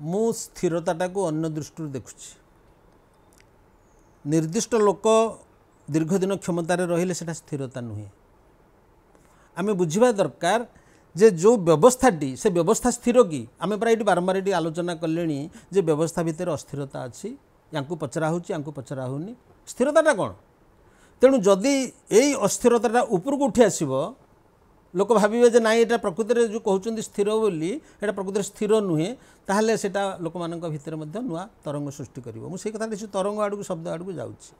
ମୁଁ ସ୍ଥିରତାଟାକୁ ଅନ୍ୟ ଦୃଷ୍ଟିରୁ ଦେଖୁଛି। ନିର୍ଦ୍ଦିଷ୍ଟ ଲୋକ ଦୀର୍ଘ ଦିନ କ୍ଷମତାରେ ରହିଲେ ସେଟା ସ୍ଥିରତା ନୁହେଁ। ଆମେ ବୁଝିବା ଦରକାର ଯେ ଯେଉଁ ବ୍ୟବସ୍ଥାଟି ସେ ବ୍ୟବସ୍ଥା ସ୍ଥିର କି? ଆମେ ପ୍ରାୟ ଏଠି ବାରମ୍ବାର ଏଠି ଆଲୋଚନା କଲେଣି ଯେ ବ୍ୟବସ୍ଥା ଭିତରେ ଅସ୍ଥିରତା ଅଛି ୟାଙ୍କୁ ପଚରା ହେଉଛି ୟାଙ୍କୁ ପଚରା ହେଉନି। ସ୍ଥିରତାଟା କ'ଣ? ତେଣୁ ଯଦି ଏଇ ଅସ୍ଥିରତାଟା ଉପରକୁ ଉଠି ଆସିବ ଲୋକ ଭାବିବେ ଯେ ନାଇଁ ଏଇଟା ପ୍ରକୃତିରେ ଯେଉଁ କହୁଛନ୍ତି ସ୍ଥିର ବୋଲି ଏଇଟା ପ୍ରକୃତିରେ ସ୍ଥିର ନୁହେଁ ତାହେଲେ ସେଇଟା ଲୋକମାନଙ୍କ ଭିତରେ ମଧ୍ୟ ନୂଆ ତରଙ୍ଗ ସୃଷ୍ଟି କରିବ। ମୁଁ ସେଇ କଥାଟା ସେ ତରଙ୍ଗ ଆଡ଼କୁ ଶବ୍ଦ ଆଡ଼କୁ ଯାଉଛି।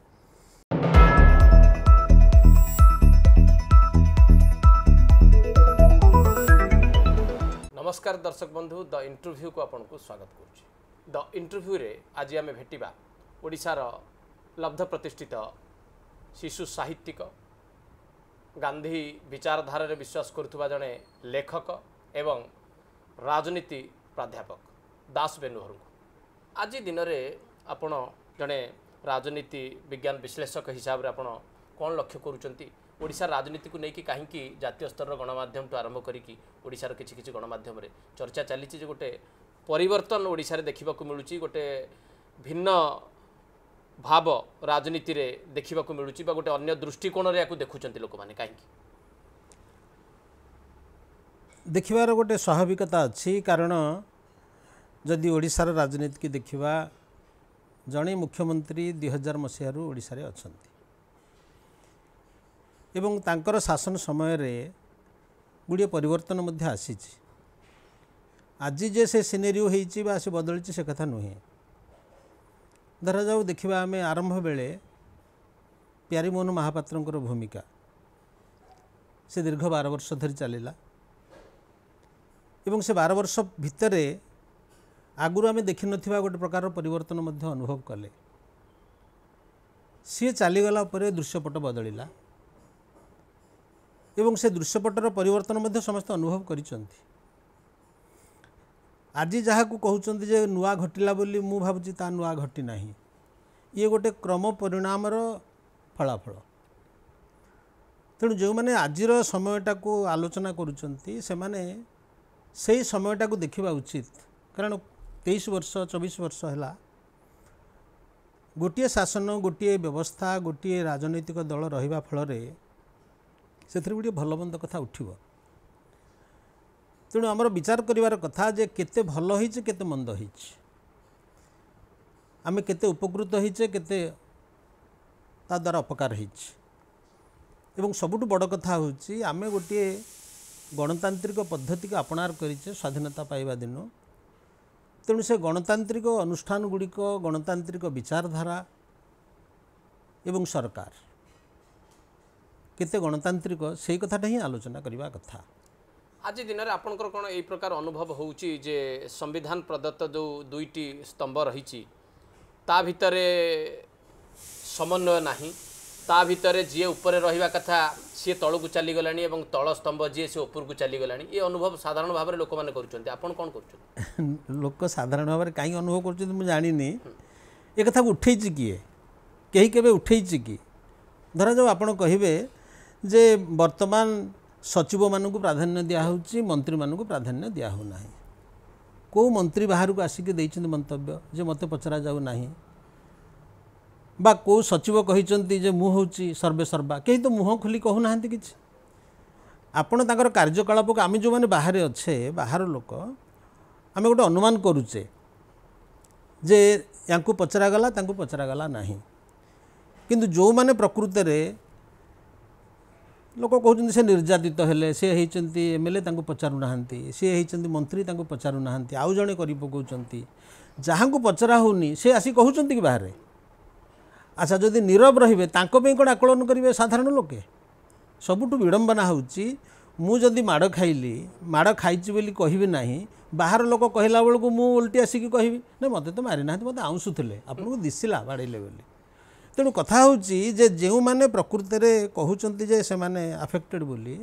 ନମସ୍କାର ଦର୍ଶକ ବନ୍ଧୁ ଦ ଇଣ୍ଟରଭ୍ୟୁକୁ ଆପଣଙ୍କୁ ସ୍ୱାଗତ କରୁଛି। ଦ ଇଣ୍ଟରଭ୍ୟୁରେ ଆଜି ଆମେ ଭେଟିବା ଓଡ଼ିଶାର ଲବ୍ଧ ପ୍ରତିଷ୍ଠିତ ଶିଶୁ ସାହିତ୍ୟିକ ଗାନ୍ଧୀ ବିଚାରଧାରାରେ ବିଶ୍ୱାସ କରୁଥିବା ଜଣେ ଲେଖକ ଏବଂ ରାଜନୀତି ପ୍ରାଧ୍ୟାପକ ଦାସ ବେନୁହରଙ୍କୁ। ଆଜି ଦିନରେ ଆପଣ ଜଣେ ରାଜନୀତି ବିଜ୍ଞାନ ବିଶ୍ଳେଷକ ହିସାବରେ ଆପଣ କ'ଣ ଲକ୍ଷ୍ୟ କରୁଛନ୍ତି? ଓଡ଼ିଶାର ରାଜନୀତିକୁ ନେଇକି କାହିଁକି ଜାତୀୟ ସ୍ତରର ଗଣମାଧ୍ୟମଠୁ ଆରମ୍ଭ କରିକି ଓଡ଼ିଶାର କିଛି କିଛି ଗଣମାଧ୍ୟମରେ ଚର୍ଚ୍ଚା ଚାଲିଛି ଯେ ଗୋଟେ ପରିବର୍ତ୍ତନ ଓଡ଼ିଶାରେ ଦେଖିବାକୁ ମିଳୁଛି ଗୋଟେ ଭିନ୍ନ ଭାବ ରାଜନୀତିରେ ଦେଖିବାକୁ ମିଳୁଛି ବା ଗୋଟେ ଅନ୍ୟ ଦୃଷ୍ଟିକୋଣରେ ୟାକୁ ଦେଖୁଛନ୍ତି ଲୋକମାନେ କାହିଁକି? ଦେଖିବାର ଗୋଟେ ସ୍ୱାଭାବିକତା ଅଛି କାରଣ ଯଦି ଓଡ଼ିଶାର ରାଜନୀତିକି ଦେଖିବା ଜଣେ ମୁଖ୍ୟମନ୍ତ୍ରୀ ଦୁଇ ହଜାର ମସିହାରୁ ଓଡ଼ିଶାରେ ଅଛନ୍ତି। ଏବଂ ତାଙ୍କର ଶାସନ ସମୟରେ ଗୁଡ଼ିଏ ପରିବର୍ତ୍ତନ ମଧ୍ୟ ଆସିଛି। ଆଜି ଯେ ସେ ସିନେରିଓ ହେଇଛି ବା ସେ ବଦଳିଛି ସେ କଥା ନୁହେଁ। ଧରାଯାଉ ଦେଖିବା ଆମେ ଆରମ୍ଭ ବେଳେ ପ୍ୟାରୀମୋହନ ମହାପାତ୍ରଙ୍କର ଭୂମିକା। ସେ ଦୀର୍ଘ ବାର ବର୍ଷ ଧରି ଚାଲିଲା। ଏବଂ ସେ ବାର ବର୍ଷ ଭିତରେ ଆଗରୁ ଆମେ ଦେଖିନଥିବା ଗୋଟେ ପ୍ରକାର ପରିବର୍ତ୍ତନ ମଧ୍ୟ ଅନୁଭବ କଲେ। ସିଏ ଚାଲିଗଲା ପରେ ଦୃଶ୍ୟପଟ ବଦଳିଲା। ଏବଂ ସେ ଦୃଶ୍ୟପଟର ପରିବର୍ତ୍ତନ ମଧ୍ୟ ସମସ୍ତେ ଅନୁଭବ କରିଛନ୍ତି। ଆଜି ଯାହାକୁ କହୁଛନ୍ତି ଯେ ନୂଆ ଘଟିଲା ବୋଲି ମୁଁ ଭାବୁଛି ତା ନୂଆ ଘଟି ନାହିଁ। ଇଏ ଗୋଟେ କ୍ରମ ପରିଣାମର ଫଳାଫଳ। ତେଣୁ ଯେଉଁମାନେ ଆଜିର ସମୟଟାକୁ ଆଲୋଚନା କରୁଛନ୍ତି ସେମାନେ ସେଇ ସମୟଟାକୁ ଦେଖିବା ଉଚିତ। କାରଣ ତେଇଶ ବର୍ଷ ଚବିଶ ବର୍ଷ ହେଲା ଗୋଟିଏ ଶାସନ ଗୋଟିଏ ବ୍ୟବସ୍ଥା ଗୋଟିଏ ରାଜନୈତିକ ଦଳ ରହିବା ଫଳରେ ସେଥିରେ ଗୋଟିଏ ଭଲ ମନ୍ଦ କଥା ଉଠିବ। ତେଣୁ ଆମର ବିଚାର କରିବାର କଥା ଯେ କେତେ ଭଲ ହେଇଛି କେତେ ମନ୍ଦ ହେଇଛି। ଆମେ କେତେ ଉପକୃତ ହେଇଛେ କେତେ ତା ଦ୍ୱାରା ଅପକାର ହେଇଛି। ଏବଂ ସବୁଠୁ ବଡ଼ କଥା ହେଉଛି ଆମେ ଗୋଟିଏ ଗଣତାନ୍ତ୍ରିକ ପଦ୍ଧତିକୁ ଆପଣାର କରିଛେ ସ୍ୱାଧୀନତା ପାଇବା ଦିନ। ତେଣୁ ସେ ଗଣତାନ୍ତ୍ରିକ ଅନୁଷ୍ଠାନ ଗୁଡ଼ିକ ଗଣତାନ୍ତ୍ରିକ ବିଚାରଧାରା ଏବଂ ସରକାର କେତେ ଗଣତାନ୍ତ୍ରିକ ସେଇ କଥାଟା ହିଁ ଆଲୋଚନା କରିବା କଥା। ଆଜି ଦିନରେ ଆପଣଙ୍କର କ'ଣ ଏଇ ପ୍ରକାର ଅନୁଭବ ହେଉଛି ଯେ ସମ୍ବିଧାନ ପ୍ରଦତ୍ତ ଯେଉଁ ଦୁଇଟି ସ୍ତମ୍ଭ ରହିଛି ତା ଭିତରେ ସମନ୍ୱୟ ନାହିଁ। ତା ଭିତରେ ଯିଏ ଉପରେ ରହିବା କଥା ସିଏ ତଳକୁ ଚାଲିଗଲାଣି ଏବଂ ତଳ ସ୍ତମ୍ଭ ଯିଏ ସେ ଉପରକୁ ଚାଲିଗଲାଣି। ଏ ଅନୁଭବ ସାଧାରଣ ଭାବରେ ଲୋକମାନେ କରୁଛନ୍ତି। ଆପଣ କ'ଣ କରୁଛନ୍ତି? ଲୋକ ସାଧାରଣ ଭାବରେ କାହିଁକି ଅନୁଭବ କରୁଛନ୍ତି ମୁଁ ଜାଣିନି। ଏ କଥାକୁ ଉଠେଇଛି କିଏ? କେହି କେବେ ଉଠେଇଛି କି? ଧରାଯାଉ ଆପଣ କହିବେ ଯେ ବର୍ତ୍ତମାନ ସଚିବମାନଙ୍କୁ ପ୍ରାଧାନ୍ୟ ଦିଆହେଉଛି ମନ୍ତ୍ରୀମାନଙ୍କୁ ପ୍ରାଧାନ୍ୟ ଦିଆହେଉନାହିଁ। କେଉଁ ମନ୍ତ୍ରୀ ବାହାରକୁ ଆସିକି ଦେଇଛନ୍ତି ମନ୍ତବ୍ୟ ଯେ ମୋତେ ପଚରାଯାଉ ନାହିଁ? ବା କେଉଁ ସଚିବ କହିଛନ୍ତି ଯେ ମୁଁ ହେଉଛି ସର୍ବେ ସର୍ବା? କେହି ତ ମୁହଁ ଖୋଲି କହୁନାହାନ୍ତି କିଛି। ଆପଣ ତାଙ୍କର କାର୍ଯ୍ୟକଳାପକୁ ଆମେ ଯେଉଁମାନେ ବାହାରେ ଅଛେ ବାହାର ଲୋକ ଆମେ ଗୋଟେ ଅନୁମାନ କରୁଛେ ଯେ ୟାଙ୍କୁ ପଚରାଗଲା ତାଙ୍କୁ ପଚରାଗଲା ନାହିଁ। କିନ୍ତୁ ଯେଉଁମାନେ ପ୍ରକୃତରେ ଲୋକ କହୁଛନ୍ତି ସେ ନିର୍ଯାତିତ ହେଲେ ସେ ହେଇଛନ୍ତି ଏମ୍ ଏଲ୍ ଏ ତାଙ୍କୁ ପଚାରୁନାହାନ୍ତି ସେ ହେଇଛନ୍ତି ମନ୍ତ୍ରୀ ତାଙ୍କୁ ପଚାରୁନାହାନ୍ତି ଆଉ ଜଣେ କରି ପକାଉଛନ୍ତି। ଯାହାଙ୍କୁ ପଚରା ହେଉନି ସେ ଆସି କହୁଛନ୍ତି କି ବାହାରେ? ଆଚ୍ଛା ଯଦି ନୀରବ ରହିବେ ତାଙ୍କ ପାଇଁ କ'ଣ ଆକଳନ କରିବେ ସାଧାରଣ ଲୋକେ? ସବୁଠୁ ବିଡ଼ମ୍ବନା ହେଉଛି ମୁଁ ଯଦି ମାଡ଼ ଖାଇଲି ମାଡ଼ ଖାଇଛି ବୋଲି କହିବି ନାହିଁ ବାହାର ଲୋକ କହିଲା ବେଳକୁ ମୁଁ ଓଲଟି ଆସିକି କହିବି ନା ମୋତେ ତ ମାରିନାହାନ୍ତି ମୋତେ ଆଉଁସୁଥିଲେ ଆପଣଙ୍କୁ ଦିଶିଲା ବାଡ଼େଇଲେ ବୋଲି। ତେଣୁ କଥା ହେଉଛି ଯେ ଯେଉଁମାନେ ପ୍ରକୃତରେ କହୁଛନ୍ତି ଯେ ସେମାନେ ଆଫେକ୍ଟେଡ଼ ବୋଲି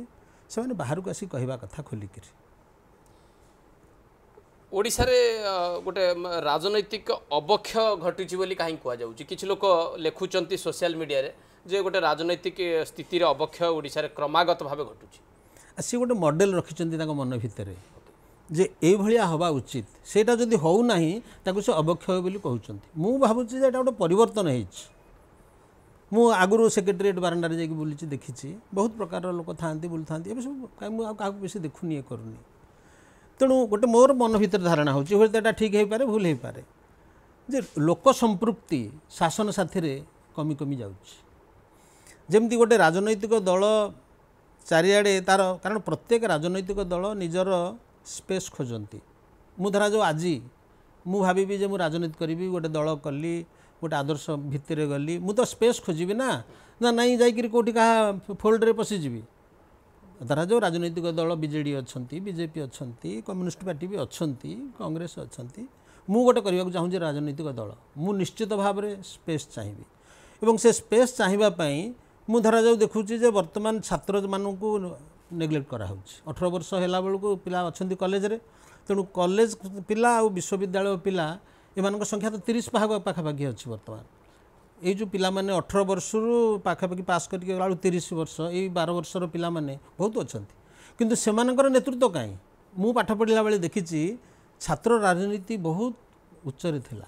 ସେମାନେ ବାହାରକୁ ଆସି କହିବା କଥା ଖୋଲିକିରି। ଓଡ଼ିଶାରେ ଗୋଟେ ରାଜନୈତିକ ଅବକ୍ଷ ଘଟିଛି ବୋଲି କାହିଁକି କୁହାଯାଉଛି? କିଛି ଲୋକ ଲେଖୁଛନ୍ତି ସୋସିଆଲ ମିଡ଼ିଆରେ ଯେ ଗୋଟେ ରାଜନୈତିକ ସ୍ଥିତିର ଅବକ୍ଷ ଓଡ଼ିଶାରେ କ୍ରମାଗତ ଭାବେ ଘଟୁଛି। ସିଏ ଗୋଟେ ମଡ଼େଲ ରଖିଛନ୍ତି ତାଙ୍କ ମନ ଭିତରେ ଯେ ଏଇଭଳିଆ ହେବା ଉଚିତ। ସେଇଟା ଯଦି ହେଉନାହିଁ ତାକୁ ସେ ଅବକ୍ଷୟ ବୋଲି କହୁଛନ୍ତି। ମୁଁ ଭାବୁଛି ଯେ ଏଇଟା ଗୋଟେ ପରିବର୍ତ୍ତନ ହେଇଛି। ମୁଁ ଆଗରୁ ସେକ୍ରେଟେରିଏଟ୍ ବାରଣ୍ଡାରେ ଯାଇକି ବୁଲିଛି ଦେଖିଛି ବହୁତ ପ୍ରକାରର ଲୋକ ଥାଆନ୍ତି ବୁଲୁଥାନ୍ତି। ଏବେ ସବୁ କାହିଁ ମୁଁ ଆଉ କାହାକୁ ବେଶୀ ଦେଖୁନି ଇଏ କରୁନି। ତେଣୁ ଗୋଟେ ମୋର ମନ ଭିତରେ ଧାରଣା ହେଉଛି ହୁଏତ ଏଇଟା ଠିକ୍ ହେଇପାରେ ଭୁଲ ହେଇପାରେ। ଯେ ଲୋକ ସମ୍ପୃକ୍ତି ଶାସନ ସାଥିରେ କମି କମି ଯାଉଛି ଯେମିତି ଗୋଟେ ରାଜନୈତିକ ଦଳ ଚାରିଆଡ଼େ ତା'ର କାରଣ ପ୍ରତ୍ୟେକ ରାଜନୈତିକ ଦଳ ନିଜର ସ୍ପେସ୍ ଖୋଜନ୍ତି। ମୁଁ ଧରାଯାଉ ଆଜି ମୁଁ ଭାବିବି ଯେ ମୁଁ ରାଜନୀତି କରିବି ଗୋଟେ ଦଳ କଲି ଗୋଟେ ଆଦର୍ଶ ଭିତରେ ଗଲି। ମୁଁ ତ ସ୍ପେସ୍ ଖୋଜିବି ନା। ନା ନାଇଁ ଯାଇକିରି କେଉଁଠି କାହା ଫୋଲ୍ଡରେ ପଶିଯିବି। ଧରାଯାଉ ରାଜନୈତିକ ଦଳ ବିଜେଡ଼ି ଅଛନ୍ତି ବିଜେପି ଅଛନ୍ତି କମ୍ୟୁନିଷ୍ଟ ପାର୍ଟି ବି ଅଛନ୍ତି କଂଗ୍ରେସ ଅଛନ୍ତି। ମୁଁ ଗୋଟେ କରିବାକୁ ଚାହୁଁଛି ରାଜନୈତିକ ଦଳ। ମୁଁ ନିଶ୍ଚିତ ଭାବରେ ସ୍ପେସ୍ ଚାହିଁବି। ଏବଂ ସେ ସ୍ପେସ୍ ଚାହିଁବା ପାଇଁ ମୁଁ ଧରାଯାଉ ଦେଖୁଛି ଯେ ବର୍ତ୍ତମାନ ଛାତ୍ରମାନଙ୍କୁ ନେଗ୍ଲେକ୍ଟ କରାହେଉଛି। ଅଠର ବର୍ଷ ହେଲା ବେଳକୁ ପିଲା ଅଛନ୍ତି କଲେଜରେ ତେଣୁ କଲେଜ ପିଲା ଆଉ ବିଶ୍ୱବିଦ୍ୟାଳୟ ପିଲା ଏମାନଙ୍କ ସଂଖ୍ୟା ତ ତିରିଶ ପାଖ ପାଖାପାଖି ଅଛି ବର୍ତ୍ତମାନ। ଏଇ ଯେଉଁ ପିଲାମାନେ ଅଠର ବର୍ଷରୁ ପାଖାପାଖି ପାସ୍ କରିକି ଗଲାବେଳକୁ ତିରିଶ ବର୍ଷ ଏଇ ବାର ବର୍ଷର ପିଲାମାନେ ବହୁତ ଅଛନ୍ତି। କିନ୍ତୁ ସେମାନଙ୍କର ନେତୃତ୍ୱ କାହିଁ ମୁଁ ପାଠ ପଢ଼ିଲା ବେଳେ ଦେଖିଛି ଛାତ୍ର ରାଜନୀତି ବହୁତ ଉଚ୍ଚରେ ଥିଲା।